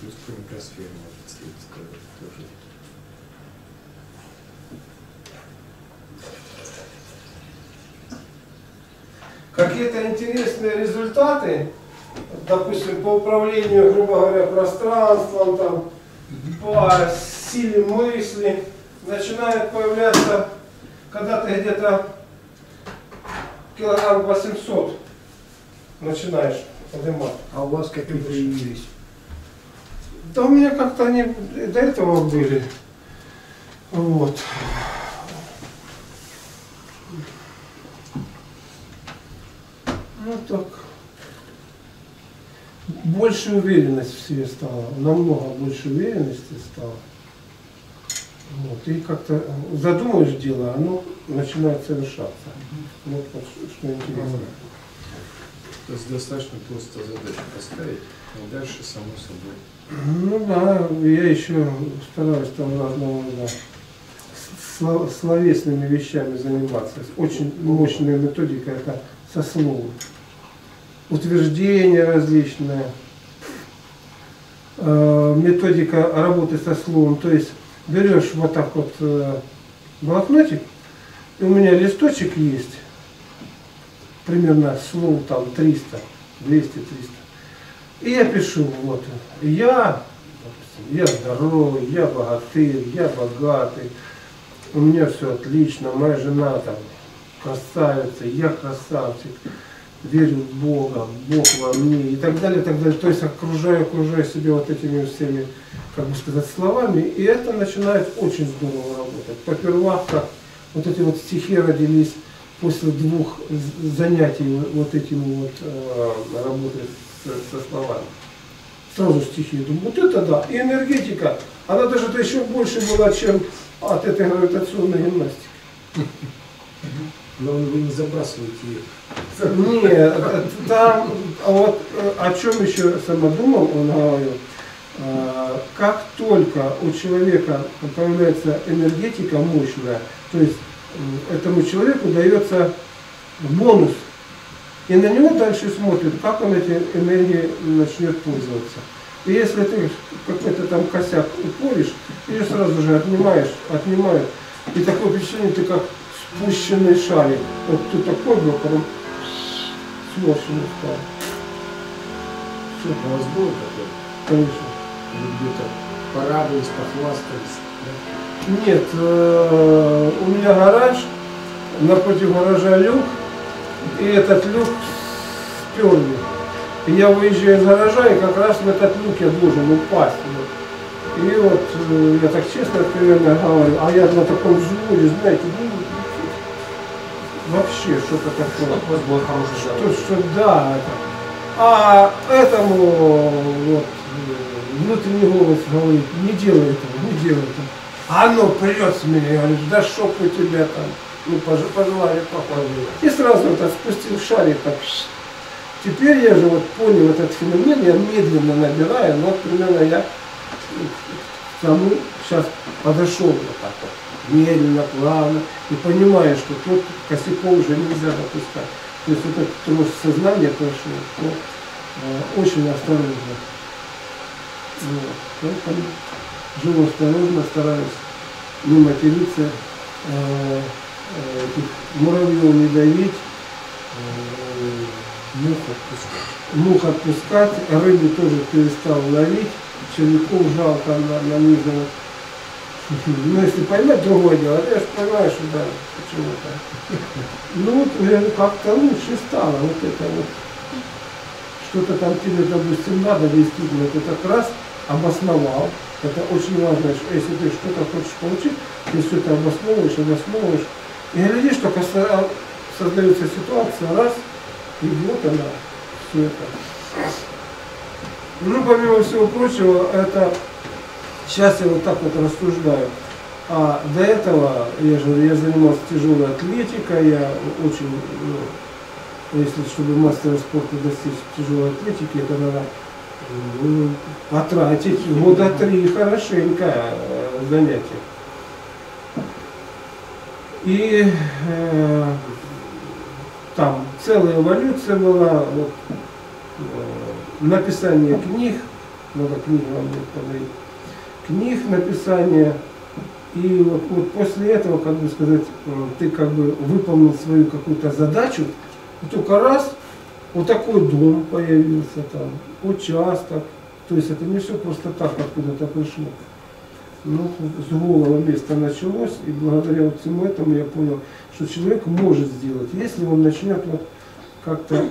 Плюс по микросфере может сказать тоже. Какие-то интересные результаты, допустим, по управлению, грубо говоря, пространством, там, по силе мысли, начинают появляться, когда ты где-то килограмм 800 начинаешь поднимать. А у вас какие появились? Да у меня как-то они до этого были. Вот. Ну так. Больше уверенность в себе стала. Намного больше уверенности стало. Вот. И как-то задумаешь дело, оно начинает совершаться. Вот, вот что интересно. То есть достаточно просто задачу поставить, а дальше само собой. Ну да, я еще стараюсь там разного сло- словесными вещами заниматься. Очень мощная методика это со словом. Утверждения различные, э, методика работы со словом. То есть берешь вот так вот э, блокнотик, и у меня листочек есть, примерно слов там 300, 200, 300. И я пишу, вот, я, допустим, я здоровый, я богатырь, я богатый, у меня все отлично, моя жена там красавица, я красавчик, верю в Бога, Бог во мне и так далее, и так далее. То есть окружаю, окружаю себя вот этими всеми, как бы сказать, словами, и это начинает очень здорово работать. Попервах, как вот эти вот стихи родились после двух занятий вот этим вот э, работой с- со словами. Сразу стихи. Думаю, вот это да. И энергетика, она даже еще больше была, чем от этой гравитационной гимнастики. Но вы не забрасываете их. Нет, там, а вот э, о чем еще самодумал, он говорил, э, как только у человека появляется энергетика мощная, то есть этому человеку дается бонус, и на него дальше смотрят, как он эти энергии начнет пользоваться. И если ты какой-то там косяк упоришь, ее сразу же отнимаешь, отнимают. И такое впечатление, ты как спущенный шарик. Вот ты такой был, потом сморщенный стал. Все, у вас было такое? Конечно. Где-то порадовались, похвастались. да? Нет, э, у меня гараж, напротив гаража люк, и этот люк сперли. И я выезжаю из гаража, и как раз в этот люк я должен упасть. Вот. И вот э, я так честно, откровенно говорю, а я на таком взводе, знаете, ну, вообще что-то такое. У вас было хорошее Что, здоровье. что да, это. А этому вот, э, внутренний голос говорит, не делай этого, не делай этого. А оно прет с меня, я говорю, да шок у тебя там, ну пож- пожелали похвалы. И сразу вот так спустил шарик так. Теперь я же вот понял этот феномен, я медленно набираю, но примерно я к тому сейчас подошел вот так вот, медленно, плавно, и понимаю, что тут косяков уже нельзя допускать. То есть вот это потому что сознание прошло, но, э, очень осторожно. Вот. Поэтому живу осторожно, стараюсь не материться, э, э, муравьев не давить, э, Мух отпускать. мух отпускать, рыбу тоже перестал ловить, червяков жалко на, нанизывать. Ну, если поймать, другое дело. А я же понимаю, что да, почему-то. Ну, вот как-то лучше стало. Вот это вот. Что-то там тебе, допустим, надо, действительно, ты так раз обосновал. Это очень важно, что если ты что-то хочешь получить, ты все это обосновываешь, обосновываешь. И глядишь, только со- создается ситуация, раз, и вот она, все это. Ну, помимо всего прочего, это сейчас я вот так вот рассуждаю. А до этого, я же я занимался тяжелой атлетикой, я очень, ну, если чтобы мастера спорта достичь тяжелой атлетики, это надо ну, потратить года три хорошенько э, занятий. И э, там целая эволюция была, вот, э, написание книг, много книг вам будет подарить, книг написание, и вот, вот после этого, как бы сказать, э, ты как бы выполнил свою какую-то задачу, и только раз вот такой дом появился там, участок, то есть это не все просто так откуда-то пришло. Ну, с голого места началось, и благодаря вот всему этому я понял, что человек может сделать, если он начнет вот как-то э,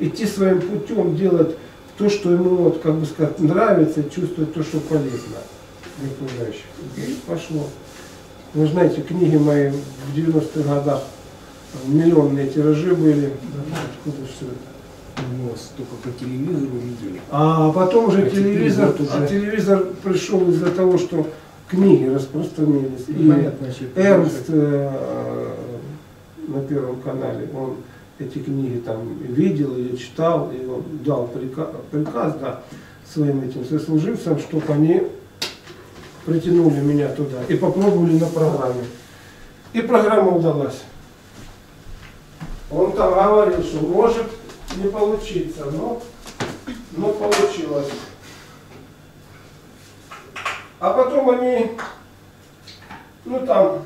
идти своим путем, делать то, что ему, вот, как бы сказать, нравится, чувствовать то, что полезно окружающих. И пошло. Вы знаете, книги мои в 90-х годах миллионные тиражи были. Откуда все это? Мы вас только по телевизору видели. А потом уже А телевизор, уже- а телевизор пришел из-за того, что книги распространились. И Понятно, Эрнст э, на Первом канале, он эти книги там видел или читал, и он дал приказ, приказ да, своим этим сослуживцам, чтобы они притянули меня туда и попробовали на программе. И программа удалась. Он там говорил, что может не получиться, но, но получилось. А потом они, ну там,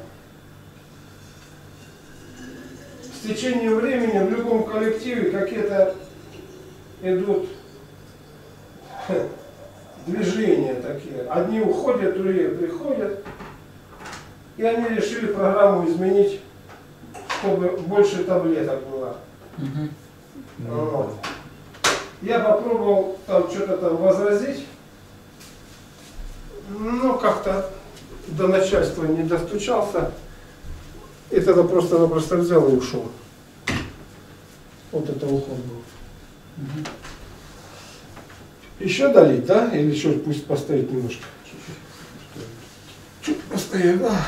с течением времени в любом коллективе какие-то идут движения такие. Одни уходят, другие приходят. И они решили программу изменить, чтобы больше таблеток было. Мгм. Вот. Я попробовал там что-то там возразить, но как-то до начальства не достучался. И тогда просто-напросто взял и ушел. Вот это уход был. Мгм. Еще долить, да? Или еще пусть постоит немножко? Чуть постоит, да.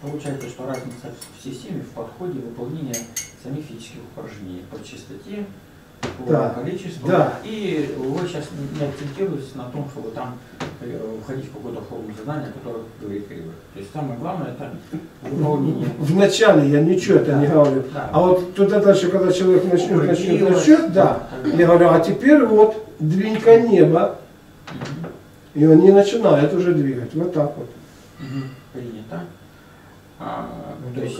Получается, что разница в системе, в подходе выполнения самих физических упражнений по частоте, Да. количеству. Да. И вы сейчас не акцентируетесь на том, чтобы там э, входить в какую-то форму сознания, о которой говорит Григорий. То есть самое главное это выполнение. Вначале я ничего это не Да. говорю. Да. А вот туда дальше, когда человек начнет, начнет, начнет, да, я говорю, а теперь вот двинь-ка небо. И он не начинает уже двигать. Вот так вот. Мгм. Принято. А, Ну, то есть,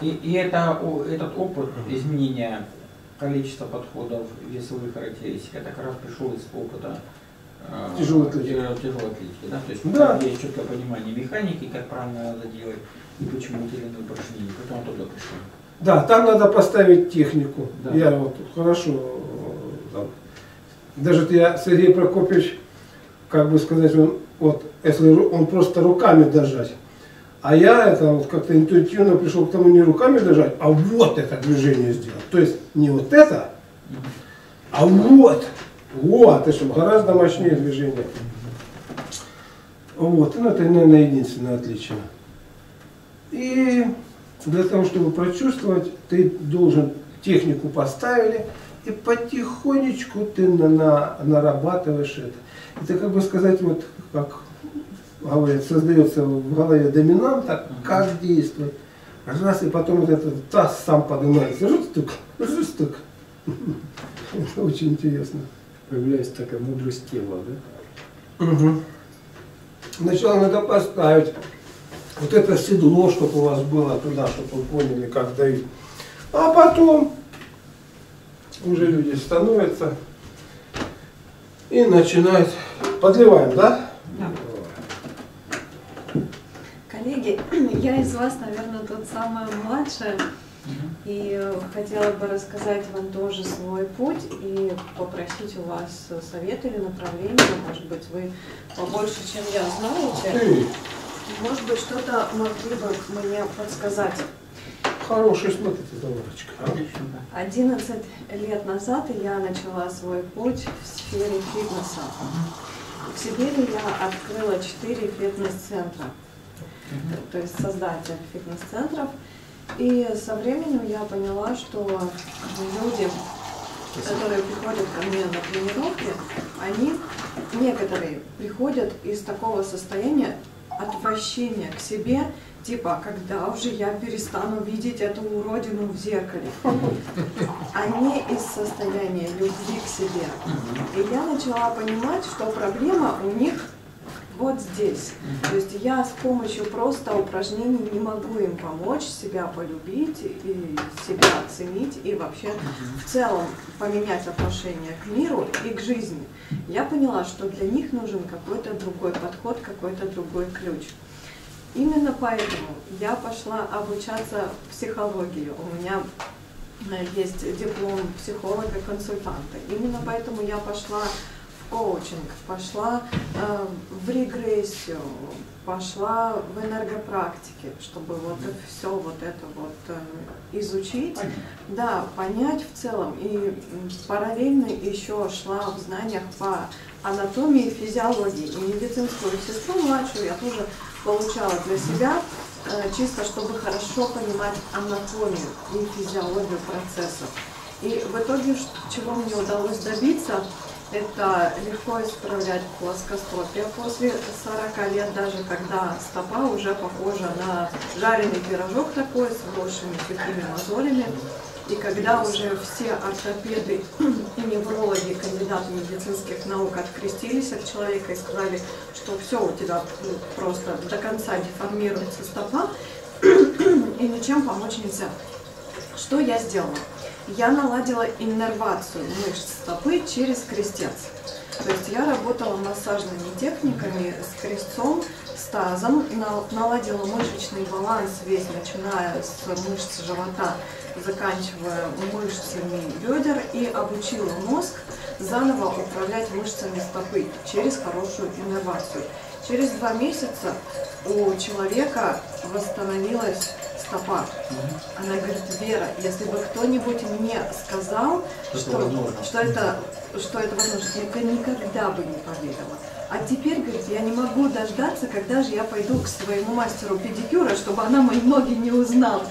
и, и это, этот опыт изменения количества подходов, весовых характеристик, это как раз пришел из опыта э, Тяжелой атлетики. тя- тяжелой атлетики, да? То есть Да. там есть четкое понимание механики, как правильно надо делать и почему те или иные упражнения, потом оттуда пришло. Да, там надо поставить технику. Да. Я вот хорошо э, там, даже я Сергей Прокопьевич, как бы сказать, он, вот, если он просто руками держать. А я это вот как-то интуитивно пришел к тому не руками держать, а вот это движение сделать. То есть не вот это, а вот. Вот, это гораздо мощнее движение. Вот, ну это, наверное, единственное отличие. И для того, чтобы прочувствовать, ты должен технику поставили, и потихонечку ты на, на- нарабатываешь это. Это как бы сказать, вот как говорят, создается в голове доминанта, как действовать. Раз, и потом вот этот таз сам поднимается. Жесток, жесток. Это очень интересно. Появляется такая мудрость тела, да? Мгм. Сначала надо поставить вот это седло, чтобы у вас было туда, чтобы вы поняли, как давить. А потом уже люди становятся и начинают. Подливаем, да? Я из вас, наверное, тут самая младшая. Мгм. И хотела бы рассказать вам тоже свой путь и попросить у вас совет или направление. Может быть, вы побольше, чем я знаете. Может быть, что-то могли бы мне подсказать. хороший, смотрите, товарочка. 11 лет назад я начала свой путь в сфере фитнеса. В Сибири я открыла 4 фитнес-центра, Мгм. то есть создатель фитнес-центров. И со временем я поняла, что люди, которые приходят ко мне на тренировки, они, некоторые, приходят из такого состояния отвращения к себе, типа, когда уже я перестану видеть эту уродину в зеркале, не из состояния любви к себе. И я начала понимать, что проблема у них вот здесь. То есть я с помощью просто упражнений не могу им помочь себя полюбить и себя оценить и вообще в целом поменять отношение к миру и к жизни. Я поняла, что для них нужен какой-то другой подход, какой-то другой ключ. Именно поэтому я пошла обучаться психологии. У меня э, есть диплом психолога-консультанта. Именно поэтому я пошла коучинг, пошла э, в регрессию, пошла в энергопрактики, чтобы вот все вот это вот э, изучить. Понятно. Да, понять в целом. И параллельно еще шла в знаниях по анатомии, физиологии. И медицинскую сестру младшую я тоже получала для себя. э, чисто чтобы хорошо понимать анатомию и физиологию процессов. И в итоге, чего мне удалось добиться, это легко исправлять плоскостопие после 40 лет, даже когда стопа уже похожа на жареный пирожок такой с большими сухими мозолями. И когда уже все ортопеды и неврологи, кандидаты медицинских наук открестились от человека и сказали, что все у тебя просто до конца деформируется стопа, и ничем помочь нельзя. Что я сделала? Я наладила иннервацию мышц стопы через крестец. То есть я работала массажными техниками с крестцом, с тазом, на- наладила мышечный баланс весь, начиная с мышц живота, заканчивая мышцами бедер и обучила мозг заново управлять мышцами стопы через хорошую иннервацию. Через два месяца у человека восстановилась стопа. Она говорит, Вера, если бы кто-нибудь мне сказал, что, возможно. что, это, что это возможно, я никогда бы не поверила. А теперь, говорит, я не могу дождаться, когда же я пойду к своему мастеру педикюра, чтобы она мои ноги не узнала.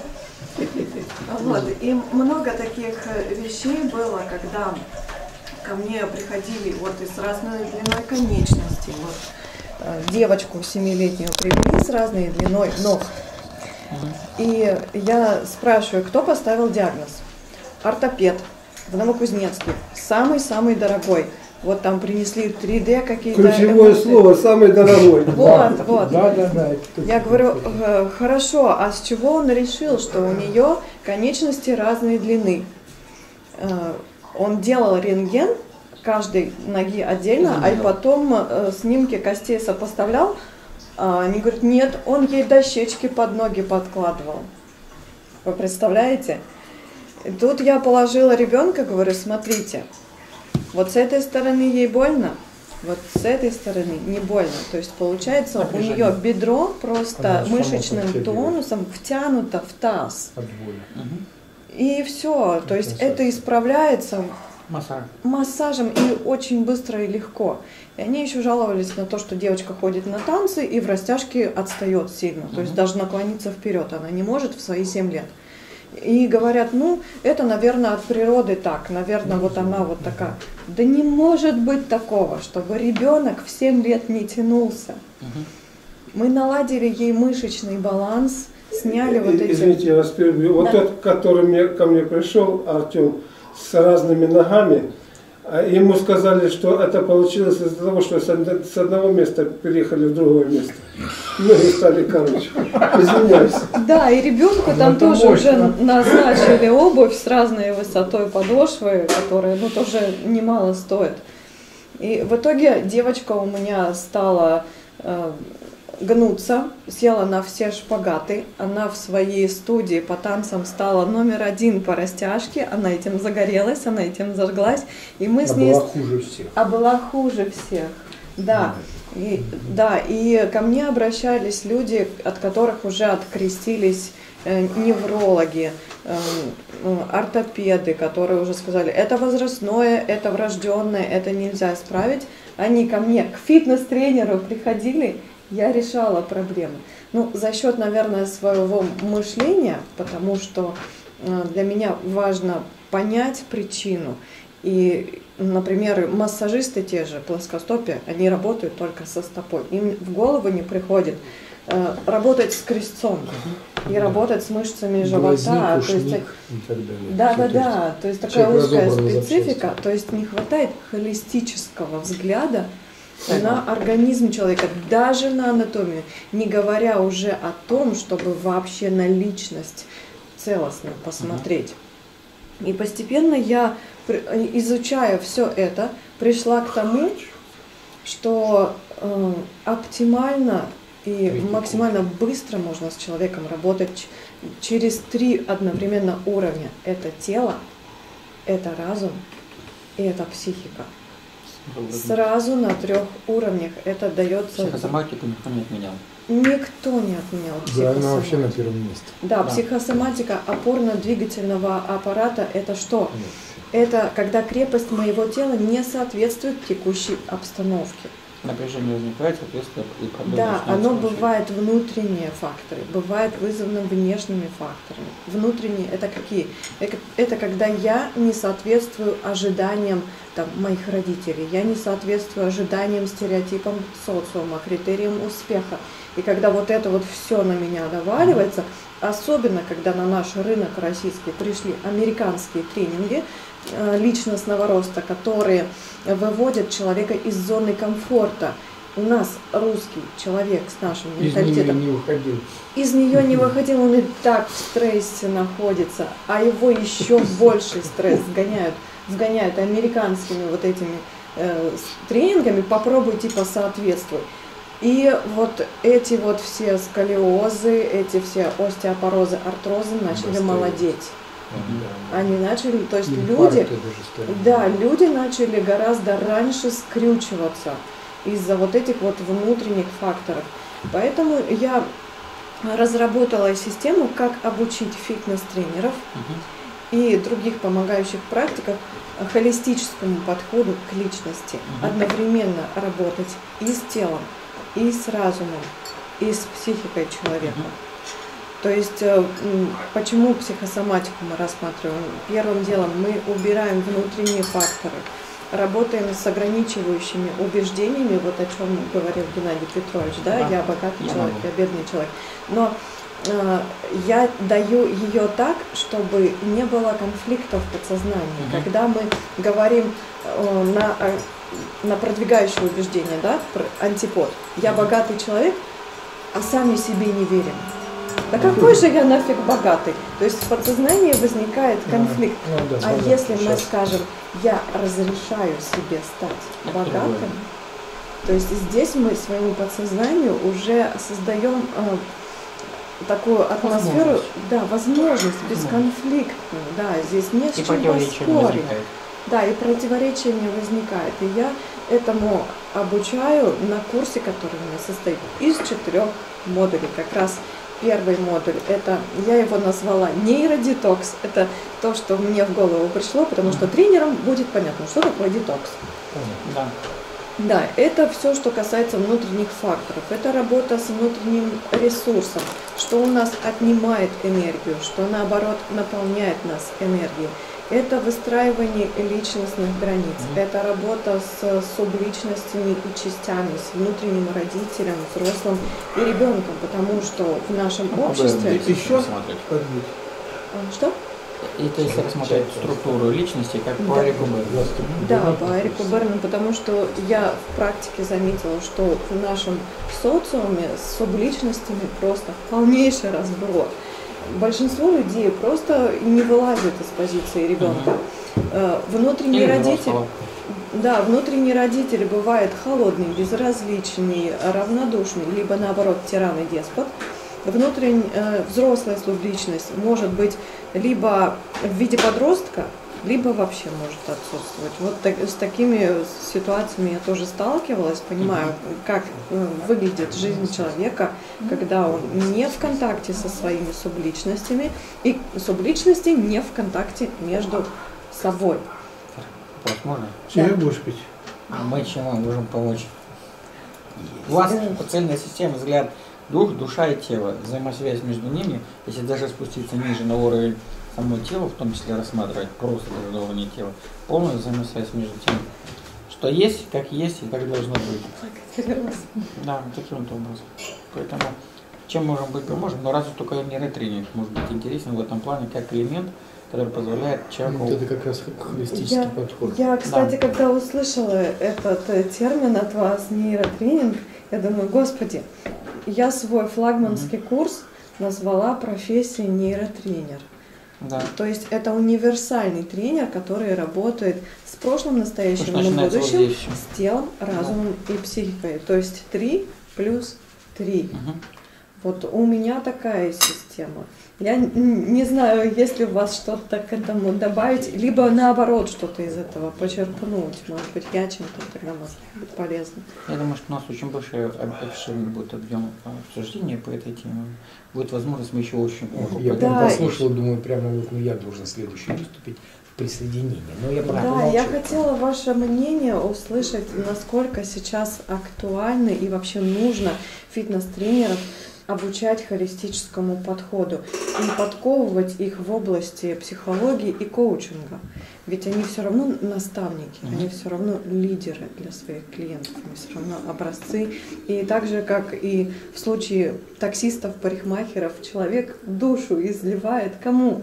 Вот. И много таких э, вещей было, когда ко мне приходили вот и с разной длиной конечностей. Вот, э, девочку семилетнюю привели с разной длиной ног. И я спрашиваю, кто поставил диагноз? Ортопед в Новокузнецке, самый-самый дорогой. Вот там принесли 3D какие-то. Ключевое эмоции. слово, самый дорогой. Вот, вот. Да, да, да. Я говорю, «Э, хорошо, а с чего он решил, что у нее конечности разной длины? Э, Он делал рентген каждой ноги отдельно, а потом э, снимки костей сопоставлял. А Они говорят, нет, он ей дощечки под ноги подкладывал. Вы представляете? И тут я положила ребенка, говорю, смотрите, вот с этой стороны ей больно, вот с этой стороны не больно. То есть получается у Напряжение. нее бедро просто Она мышечным тонусом втянуто в таз. От боли. И все. То есть это исправляется Массаж. массажем и очень быстро и легко. И они еще жаловались на то, что девочка ходит на танцы и в растяжке отстает сильно. То есть даже наклониться вперед она не может в свои 7 лет. И говорят, ну, это, наверное, от природы так, наверное, вот она вот такая. Да не может быть такого, чтобы ребенок в 7 лет не тянулся. Мгм. Мы наладили ей мышечный баланс, сняли вот И- эти... Извините, я вас перебью. Вот Да. тот, который мне, ко мне пришел, Артем, с разными ногами, а ему сказали, что это получилось из-за того, что с од- с одного места переехали в другое место. Ноги стали короче. Извиняюсь. Да, и ребенку там это тоже уже мощно. назначили обувь с разной высотой подошвы, которая ну, тоже немало стоит. И в итоге девочка у меня стала э, гнуться, села на все шпагаты. Она в своей студии по танцам стала номер один по растяжке. Она этим загорелась, она этим зажглась. И мы с Она ней была хуже всех. а была хуже всех. Да. И, да, и ко мне обращались люди, от которых уже открестились э, неврологи, э, э, ортопеды, которые уже сказали, это возрастное, это врожденное, это нельзя исправить. Они ко мне, к фитнес-тренеру приходили, я решала проблемы. Ну, за счет, наверное, своего мышления, потому что э, для меня важно понять причину. И, например, массажисты те же, плоскостопия, они работают только со стопой. Им в голову не приходит э, работать с крестцом и работать с мышцами живота. Глазник, То есть, ушник и так далее. да, да, то есть да. То есть такая узкая специфика. запчасти. То есть не хватает холистического взгляда. На организм человека, даже на анатомию, не говоря уже о том, чтобы вообще на личность целостно посмотреть. И постепенно я, изучая все это, пришла к тому, что э, оптимально и максимально быстро можно с человеком работать через три одновременно уровня. Это тело, это разум и это психика. Сразу на трех уровнях это дается. Психосоматику никто не отменял. Никто не отменял Да, она вообще на психосоматику. первом месте. Да, Да. психосоматика опорно-двигательного аппарата это что? Это когда крепость моего тела не соответствует текущей обстановке. Напряжение возникает, соответственно, и проблемы Да, оно бывает внутренние факторы, бывает вызвано внешними факторами. Внутренние это какие? Это, когда я не соответствую ожиданиям там, моих родителей, я не соответствую ожиданиям, стереотипам социума, критериям успеха. И когда вот это вот все на меня наваливается, особенно когда на наш рынок российский пришли американские тренинги личностного роста, которые выводят человека из зоны комфорта. У нас русский человек с нашим Из нее менталитетом не уходил. из нее не выходил, он и так в стрессе находится, а его еще больший стресс сгоняют, сгоняют американскими вот этими э, тренингами, попробуй типа соответствуй. И вот эти вот все сколиозы, эти все остеопорозы, артрозы начали Обострились. молодеть. Они начали, то есть люди, да, люди начали гораздо раньше скрючиваться из-за вот этих вот внутренних факторов. Поэтому я разработала систему, как обучить фитнес-тренеров и других помогающих практиков холистическому подходу к личности. Одновременно работать и с телом, и с разумом, и с психикой человека. То есть, э, почему психосоматику мы рассматриваем? Первым делом мы убираем внутренние факторы, работаем с ограничивающими убеждениями, вот о чем говорил Геннадий Петрович, да, Да. я богатый Я человек, могу. я бедный человек. Но э, я даю ее так, чтобы не было конфликтов в подсознании. Мгм. Когда мы говорим э, на, э, на продвигающее убеждение, да, антипод, я Мгм. богатый человек, а сами себе не верим. Да какой же я нафиг богатый? То есть в подсознании возникает конфликт. Ну, да, А да, да, если мы сейчас. скажем, я разрешаю себе стать Это богатым, то есть здесь мы своему подсознанию уже создаем э, такую атмосферу, Возможность. да, возможность бесконфликтную, да, здесь не с И чем поспорить. Да, и противоречия не возникает. И я этому обучаю на курсе, который у меня состоит из четырех модулей. Как раз первый модуль, это, я его назвала нейродетокс. Это то, что мне в голову пришло, потому что тренерам будет понятно, что такое детокс. Да. Да, это все, что касается внутренних факторов. Это работа с внутренним ресурсом, что у нас отнимает энергию, что наоборот наполняет нас энергией. Это выстраивание личностных границ, Мгм. это работа с субличностями и частями, с внутренним родителем, взрослым и ребенком, потому что в нашем Ну, обществе... если Еще? Подбить. А, Что? Это если рассмотреть структуру личности, как по Да. Эрику Берну. Да, по Эрику Берну, потому что я в практике заметила, что в нашем социуме с субличностями просто полнейший разброд. Большинство людей просто не вылазит из позиции ребенка. Э, Внутренний Или родитель, да, внутренний родитель бывает холодный, безразличный, равнодушный, либо наоборот тиран и деспот. Внутренняя э, взрослая субличность может быть либо в виде подростка, либо вообще может отсутствовать. Вот так- с такими ситуациями я тоже сталкивалась, понимаю, как э, выглядит жизнь человека, когда он не в контакте со своими субличностями, и субличности не в контакте между собой. Вопрос можно? Чего будешь пить? Мы чем вам можем помочь? У вас цельная система, взгляд, дух, душа и тело, взаимосвязь между ними, если даже спуститься ниже на уровень самого тела, в том числе рассматривать просто уровне тела, полная взаимосвязь между тем, что есть, как есть и как должно быть. Да, таким вот образом. Поэтому чем можем быть, поможем, но разве только нейротренинг может быть интересен в этом плане, как элемент, который позволяет человеку... Вот это как раз холистический Я, подход. я, кстати, когда услышала этот э, термин от вас, нейротренинг, я думаю, господи, я свой флагманский курс назвала профессией нейротренер. Да. То есть это универсальный тренер, который работает с прошлым, настоящим и вот будущим, с телом, разумом и психикой. То есть три плюс три. Мгм. Вот у меня такая система. Я не знаю, есть ли у вас что-то к этому добавить, либо наоборот что-то из этого почерпнуть. Может быть, я чем-то тогда может быть полезна. Я думаю, что у нас очень большой об- обширный будет объем а, обсуждения по этой теме. Будет возможность, мы еще очень много Я Да, прям и- послушал, думаю, прямо вот ну, я должен следующий выступить. присоединения. Но я правда Да, я молчу. хотела ваше мнение услышать, насколько сейчас актуально и вообще нужно фитнес-тренеров обучать холистическому подходу и подковывать их в области психологии и коучинга. Ведь они все равно наставники, они все равно лидеры для своих клиентов, они все равно образцы. И так же, как и в случае таксистов, парикмахеров, человек душу изливает кому?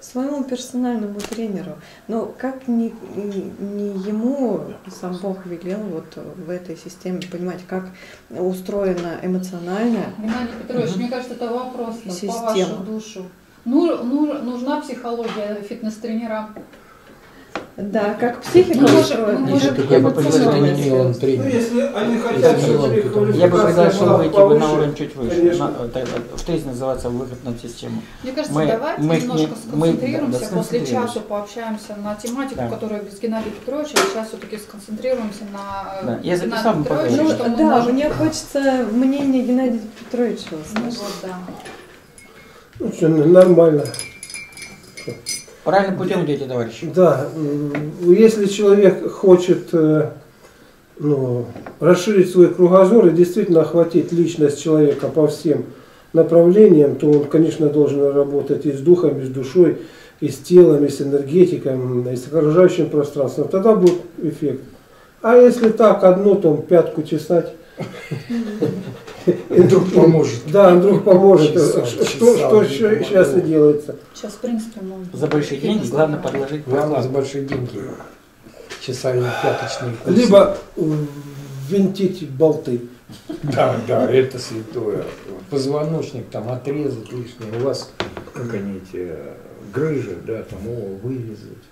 Своему персональному тренеру. Но как не, не ему сам Бог велел вот в этой системе понимать, как устроена эмоциональная Геннадий Петрович, мне кажется, это вопрос по Система. вашу душу. Ну, ну, нужна психология фитнес-тренера. Да, как психика Ну, может, устроена. я бы предложил. Милан Ну, если они хотят, Я бы предложил выйти бы на повыше, уровень чуть выше. На, это- это- в тезис называется выход на систему. Мне кажется, Мы- давайте мы- немножко мы- сконцентрируемся, да, после сконцентрируемся. часа пообщаемся на тематику, Да. которая без Геннадия Петровича, а сейчас все-таки сконцентрируемся на э, Да, я Геннадия Петровича. Ну, что да, можем- мне хочется мнение Геннадия Петровича Ну вот, да. Ну, что, нормально. Правильным путем идете, товарищи. Да, если человек хочет э, ну, расширить свой кругозор и действительно охватить личность человека по всем направлениям, то он, конечно, должен работать и с духом, и с душой, и с телом, и с энергетиком, и с окружающим пространством. Тогда будет эффект. А если так, одну там пятку чесать, И вдруг поможет. Да, вдруг поможет. Что, что не сейчас и помогает. делается. Сейчас, в принципе, можно. За большие деньги главное предложить Главное за большие деньги. Чесали пяточные. Либо винтить болты. Да, да, это святое. Позвоночник там отрезать лишнее. У вас, как они эти, грыжи, да, там его вырезать.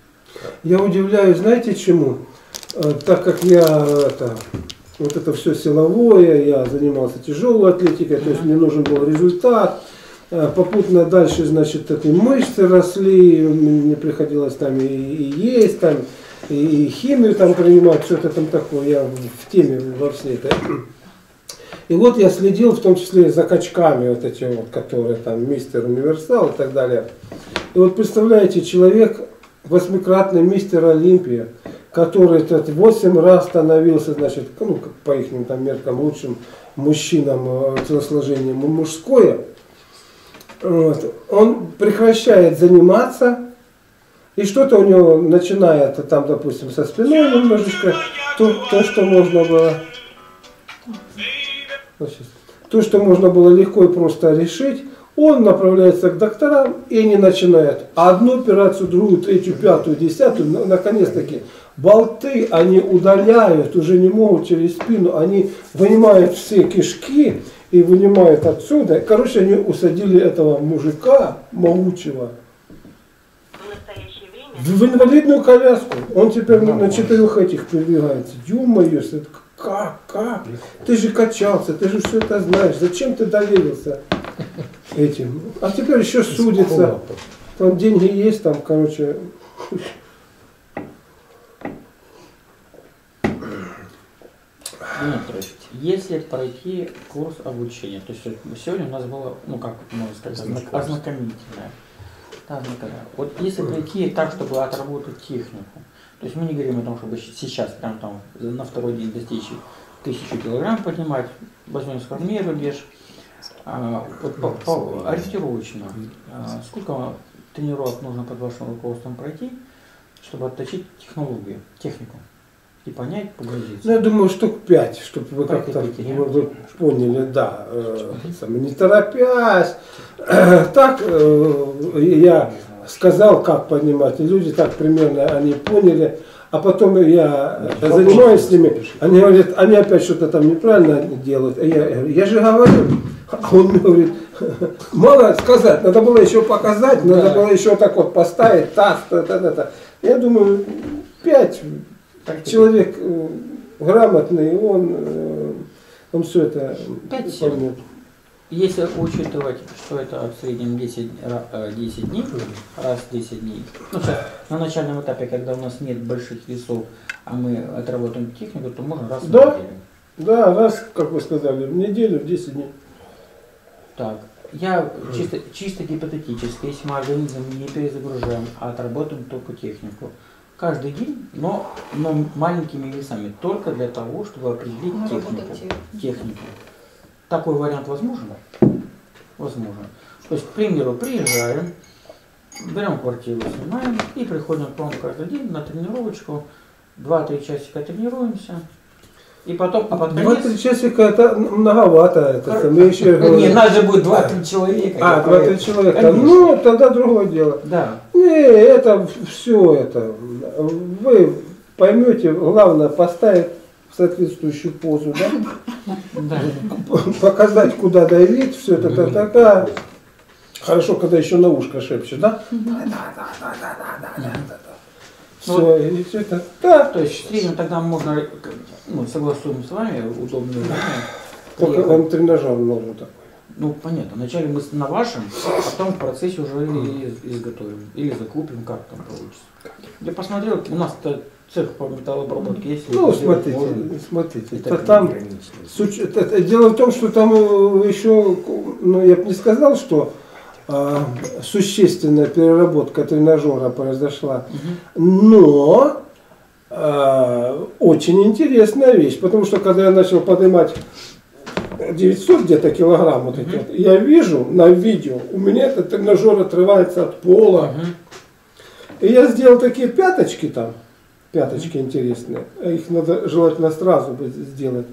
Я удивляюсь, знаете чему? Э, Так как я это, вот это все силовое, я занимался тяжелой атлетикой, то есть мне нужен был результат. Э, Попутно дальше, значит, эти мышцы росли, мне приходилось там и, и есть, там, и, и химию там принимать, что-то там такое, я в теме во всей этой. И вот я следил в том числе за качками, вот эти вот, которые там мистер универсал и так далее. И вот представляете, человек, восьмикратный мистер Олимпия, который этот 8 раз становился, значит, ну, по их там меркам, лучшим мужчинам э, телосложением мужское, вот, он прекращает заниматься, и что-то у него начинает там, допустим, со спиной немножечко, то, то что можно было сейчас. То, что можно было легко и просто решить, он направляется к докторам и они начинают одну операцию, другую, третью, пятую, десятую, на- наконец-таки. Болты они удаляют, уже не могут через спину, они вынимают все кишки и вынимают отсюда. Короче, они усадили этого мужика могучего В настоящее время в в инвалидную коляску. Он теперь на, на четырех этих передвигается. Ё-моё, как, как? Ты же качался, ты же все это знаешь. Зачем ты доверился этим? А теперь еще судится. Там деньги есть, там, короче. Дмитрий Петрович, если пройти курс обучения, то есть сегодня у нас было, ну как можно сказать, ознакомительное. Да, ознакомительное. Вот если пройти так, чтобы отработать технику, то есть мы не говорим о том, чтобы сейчас прям там на второй день достичь тысячу килограмм поднимать, возьмем скорее рубеж, а, вот по, по- ориентировочно, а, сколько тренировок нужно под вашим руководством пройти, чтобы отточить технологию, технику и понять, погрузиться. Ну, я думаю, штук пять, чтобы вы как-то вы, поняли, да. э, самое, не торопясь. Так э, я сказал, как поднимать, и люди так примерно они поняли. А потом я э, занимаюсь с ними, они говорят, они опять что-то там неправильно делают. А я, я же говорю. А он мне говорит, мало сказать, надо было еще показать, надо было еще так вот поставить, таз, та, та, та, та. Я думаю, пять человек э, грамотный, он, э, он все это поймет. Если учитывать, что это в среднем 10, ра- э, 10 дней, раз в 10 дней, ну сейчас на начальном этапе, когда у нас нет больших весов, а мы отработаем технику, то можно раз Да. в неделю. Да, раз, как вы сказали, в неделю, в 10 дней. Так, Я чисто, чисто гипотетически, если мы организм не перезагружаем, а отработаем только технику, каждый день, но, но маленькими весами, только для того, чтобы определить технику. Технику. Такой вариант возможен? Возможно. То есть, к примеру, приезжаем, берем квартиру, снимаем и приходим к вам каждый день на тренировочку, 2-3 часика тренируемся, и потом, а под конец... 2-3 часика это многовато. Это, там, я еще Не, же будет 2-3 человека. А, я 2-3 поверю. человека. Конечно. Ну, тогда другое дело. Да. Не, это все это. Вы поймете, главное поставить в соответствующую позу, да? Да. показать, куда давить, все это та та та Хорошо, когда еще на ушко шепчет, да? Все, и все это. Да, То есть в среднем тогда можно, ну, согласуем с вами, удобное время. только вам тренажер нужен такой. Ну, понятно. Вначале мы на вашем, а потом в процессе уже и изготовим. Или закупим, как там получится. Я посмотрел, у нас цех по металлообработке есть. Ну, смотрите, можно. смотрите. Это там Ограниченный. с уч- это- дело в том, что там э, еще, ну, я бы не сказал, что существенная переработка тренажера произошла. Но э, очень интересная вещь, потому что когда я начал поднимать 900 где-то килограмм вот эти, вот, я вижу на видео, у меня этот тренажер отрывается от пола, и я сделал такие пяточки там, пяточки интересные, их надо желательно сразу бы сделать.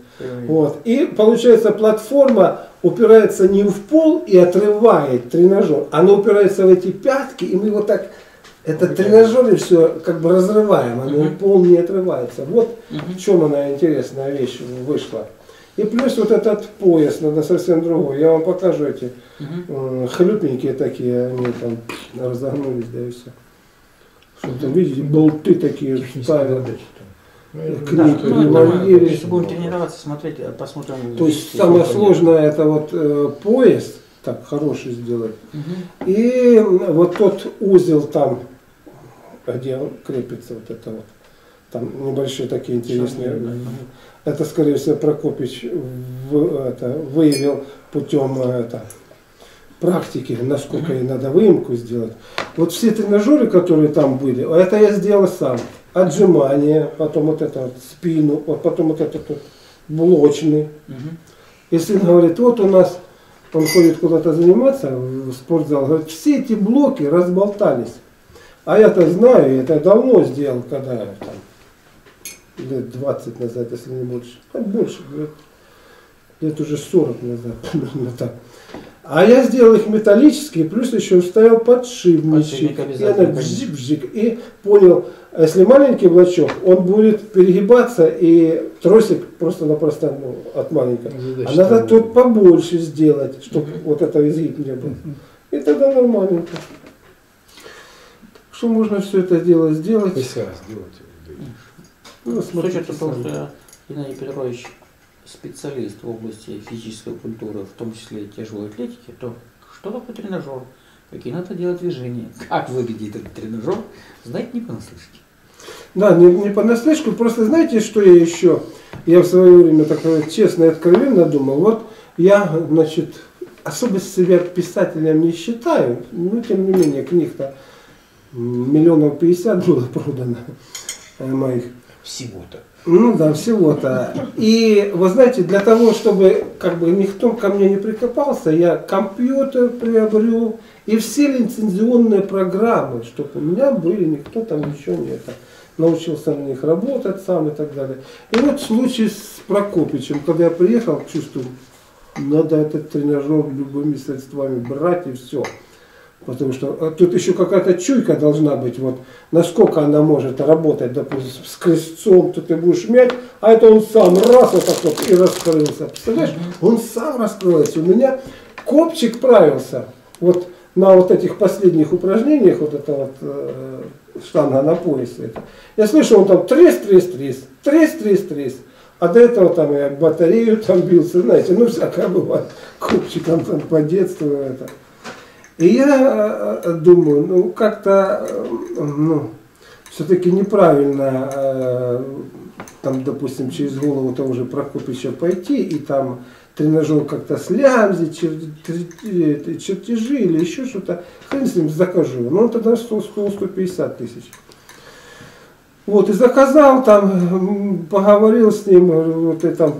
Вот. И получается платформа упирается не в пол и отрывает тренажер, она упирается в эти пятки, и мы вот так этот тренажер и все как бы разрываем, а Мгм. пол не отрывается. Вот Мгм. в чем она интересная вещь вышла. И плюс вот этот пояс, надо совсем другой. Я вам покажу эти э, хлюпенькие такие, они там разогнулись, да и все. Что там, видите, болты такие ставят. задача там. Я К думаю, ней что это это Ремонт нормально. есть. Если будем тренироваться, смотреть, э, посмотрим. То есть самое сложное это вот э, пояс, так хороший сделать. Мгм. И вот тот узел там, где он крепится, вот это вот, там небольшие такие интересные. Да, да. Это, скорее всего, Прокопич в- это, выявил путем э, это, практики, насколько ей надо выемку сделать. Вот все тренажеры, которые там были, это я сделал сам. Отжимания, потом вот это вот спину, вот потом вот этот вот блочный. Мгм. И сын говорит, вот у нас, он ходит куда-то заниматься в спортзал, говорит, все эти блоки разболтались. А я-то знаю, я это давно сделал, когда там, лет 20 назад, если не больше. А больше, лет, лет уже 40 назад, примерно так. А я сделал их металлические, плюс еще вставил подшипничек. Подшипник И, она бжик-бжик. и понял, а если маленький блочок, он будет перегибаться, и тросик просто-напросто ну, от маленького. Задача А надо тут побольше сделать, чтобы Мгм. вот это изгиб не был. И тогда нормально. Что можно все это дело сделать? Хоть раз делать. Ну, смотрите сами. что я, Геннадий Петрович специалист в области физической культуры, в том числе и тяжелой атлетики, то что такое тренажер? Какие надо делать движения? Как выглядит этот тренажер? Знать не понаслышке. Да, не, не понаслышку, просто знаете, что я еще? Я в свое время такое честно и откровенно думал. Вот я, значит, особо себя писателем не считаю, но тем не менее книг-то миллионов пятьдесят было продано э, моих. Всего-то. Ну да, всего-то. И вы знаете, для того, чтобы как бы никто ко мне не прикопался, я компьютер приобрел и все лицензионные программы, чтобы у меня были, никто там ничего не это. Научился на них работать сам и так далее. И вот случай с Прокопичем, когда я приехал, чувствую, надо этот тренажер любыми средствами брать и все. Потому что а тут еще какая-то чуйка должна быть, вот насколько она может работать, допустим, с крестцом, то ты будешь мять, а это он сам раз вот так вот и раскрылся. Представляешь, он сам раскрылся. У меня копчик правился. Вот на вот этих последних упражнениях, вот это вот э, штанга на поясе. Это. Я слышу, он там трес, трес, трес, трес, трес, трес. А до этого там я батарею там бился, знаете, ну всякое бывает. Копчиком там по детству это. И я э, думаю, ну как-то, э, ну, все-таки неправильно, э, там, допустим, через голову того же Прокопича пойти и там тренажер как-то слямзит, чер- чертежи или еще что-то, хрен с ним закажу. Ну, тогда стоил 100-150 тысяч. Вот, и заказал там, поговорил с ним, вот и там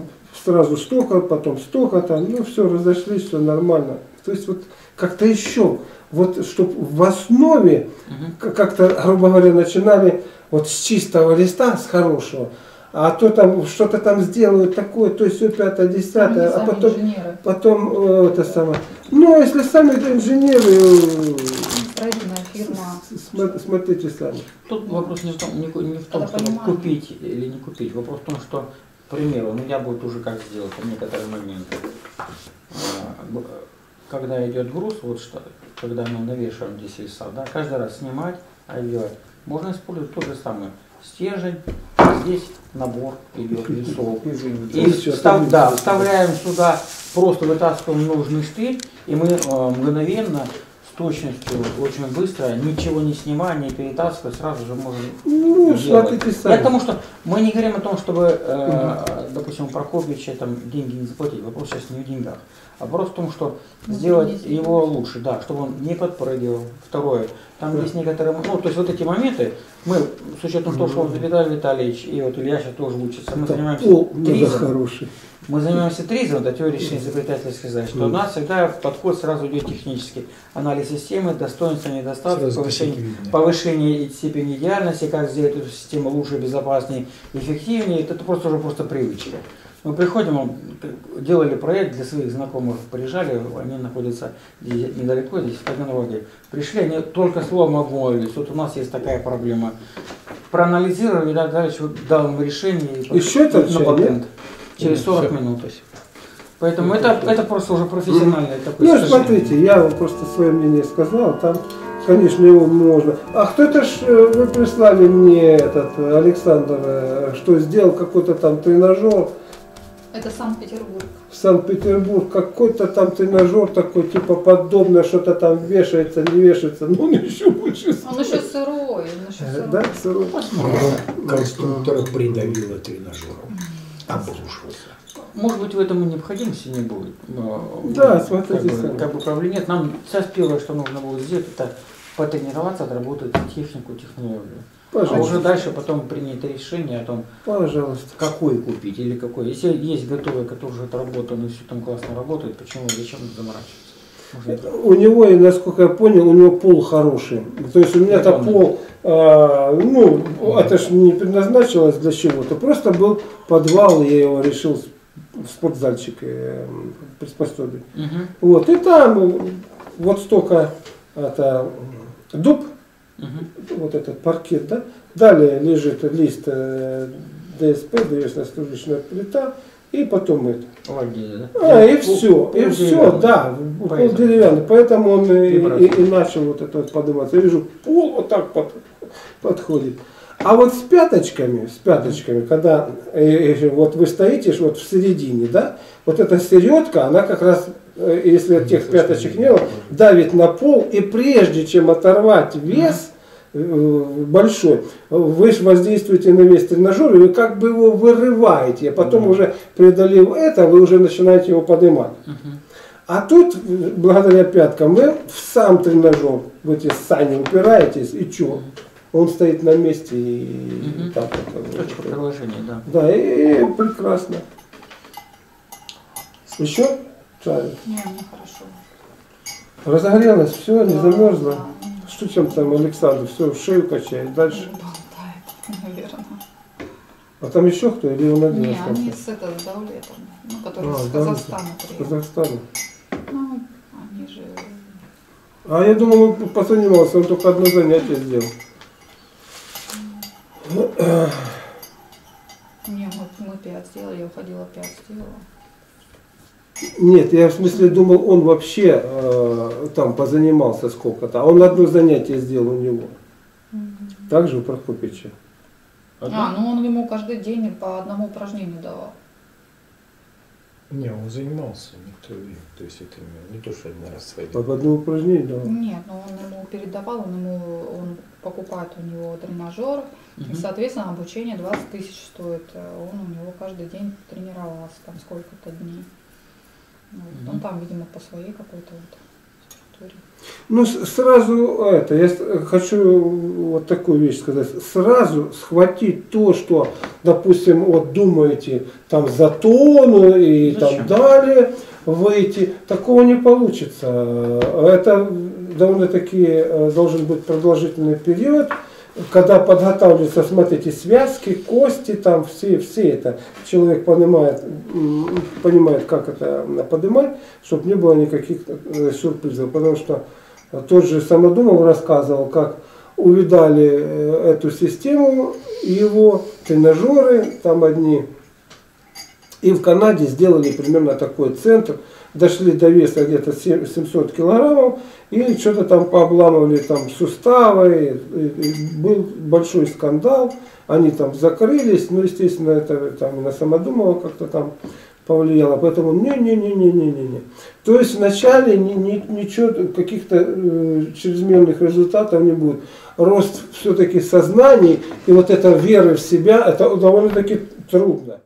сразу столько, потом столько там, ну все, разошлись, все нормально. То есть вот как-то еще, вот чтобы в основе как-то, грубо говоря, начинали вот с чистого листа, с хорошего, а то там что-то там сделают такое, то есть все пятое, десятое, а потом, инженеры. потом э, это самое. Ну, а если сами инженеры, э, фирма. смотрите сами. Тут вопрос не в том, не, не в том чтобы купить или не купить. Вопрос в том, что, к примеру, ну я будет уже как сделать в некоторые моменты. А, Когда идет груз, вот что, когда мы навешиваем здесь веса, да, каждый раз снимать, одевать. Можно использовать то же самое. Стержень, здесь набор идет весов. И встав- да, вставляем сюда, просто вытаскиваем нужный штырь, и мы э, мгновенно, с точностью, очень быстро, ничего не снимая, не перетаскивая, сразу же можем Ну, делать. Я к тому, что мы не говорим о том, чтобы, э, допустим, у Прокопьевича там деньги не заплатить. Вопрос сейчас не в деньгах. А вопрос в том, что Ну, сделать его лучше, да, чтобы он не подпрыгивал. Второе, там есть некоторые, ну, то есть вот эти моменты, мы, с учетом того, что вот Виталий Витальевич и вот Илья сейчас тоже учится, мы занимаемся пол надо тризом. хороший. Мы занимаемся тризом, это теория решения изобретательских задач, что у нас всегда подход сразу идет технический. Анализ системы, достоинства, недостатки, повышение, повышение степени идеальности, как сделать эту систему лучше, безопаснее, эффективнее. Это просто уже просто привычка. Мы приходим, делали проект для своих знакомых, приезжали, они находятся недалеко, здесь в Таганроге. Пришли, они только словом обмолвились, вот у нас есть такая проблема. Проанализировали, да, дальше вот дал им решение и Еще на торчали, патент. Через Ну, 40 всё. минут. Поэтому это, это просто уже профессиональный такой Ну, скажем, смотрите, я вам просто свое мнение сказал, там, конечно, его можно. А кто-то ж, э, вы прислали мне этот э, Александр, э, что сделал какой-то там тренажер Это Санкт-Петербург. Санкт-Петербург, какой-то там тренажер такой, типа подобное, что-то там вешается, не вешается, ну он еще больше. Он еще сырой, он еще Э, сырой. Да, сырой. Конструктора придавило тренажером. Обрушился. Может быть, в этом и необходимости не будет. Но, Да, как смотрите бы, сами. как бы проблем нет. Нам сейчас первое, что нужно будет сделать, это потренироваться, отработать технику, технологию. А уже Пожалуйста. дальше потом принять решение о том, Пожалуйста. какой купить или какой. Если есть готовые, которые уже отработаны, все там классно работает, почему, зачем заморачиваться? Это- У него, и насколько я понял, у него пол хороший. То есть у меня-то Бетонный. пол, а, ну, это ж не предназначилось для чего-то. Просто был подвал, я его решил в спортзальчик э, приспособить. Мгм, Вот, и там вот столько это, дуб, мгм. вот этот паркет, да. Далее лежит лист э, ДСП, древесно-стружечная плита, и потом это. Ладья, да? А, и все, и все, да, пол деревянный. Поэтому он и, И и- начал вот это вот подниматься. Я вижу, пол вот так под- подходит. А вот с пяточками, с пяточками, когда э, э, вот вы стоите вот в середине, да, вот эта середка, она как раз, если тех пяточек не было, давит на пол, и прежде чем оторвать вес э, большой, вы воздействуете на весь тренажер, и вы как бы его вырываете, а потом уже преодолев это, вы уже начинаете его поднимать. А тут, э, благодаря пяткам, вы в сам тренажер, в эти сани упираетесь, и что? Он стоит на месте и Мгм. так вот. э, Точка приложения, да. Да, и, и прекрасно. Еще? Чай. Не, мне хорошо. Разогрелась, все, не Да, замерзла. да. Что чем там Александр? Все, в шею качает. Дальше. Болтает, наверное. А там еще кто? Или он один Не, остался? они с этого с Даулетом, ну, который А, из Даулет. Казахстана С приехал. Казахстана. Ну, они же... А я думал, он позанимался, он только одно занятие сделал. Не, мы, мы пять сделали, я уходила пять сделала. Нет, я в смысле думал, он вообще э, там позанимался сколько-то, а он одно занятие сделал у него. Так же у Прокопича. А, ну он ему каждый день по одному упражнению давал. Не, он занимался, никто, то есть это не, не то, что один раз сводил. По одному упражнению давал. Нет, но он ему передавал, он ему он покупает у него тренажер, и, Мгм. соответственно, обучение 20 тысяч стоит. А Он у него каждый день тренировался, там сколько-то дней. Вот Он там, видимо, по своей какой-то вот структуре. Ну, сразу это, я хочу вот такую вещь сказать. Сразу схватить то, что, допустим, вот думаете, там за тонну и Зачем? там далее выйти, такого не получится. Это довольно-таки э, должен быть продолжительный период, когда подготавливаются, смотрите, связки, кости, там все, все это. Человек понимает, понимает, как это поднимать, чтобы не было никаких э, сюрпризов. Потому что тот же Самодумов рассказывал, как увидали э, эту систему, его тренажеры, там одни, и в Канаде сделали примерно такой центр, дошли до веса где-то 7 700 килограммов, и что-то там пообламывали там суставы, и- и был большой скандал, они там закрылись, ну, естественно, это там на Самодумова как-то там повлияло, поэтому не-не-не-не-не-не. То есть вначале ни- ни- ничего, каких-то э, чрезмерных результатов не будет. Рост все-таки сознаний и вот эта вера в себя, это довольно-таки трудно.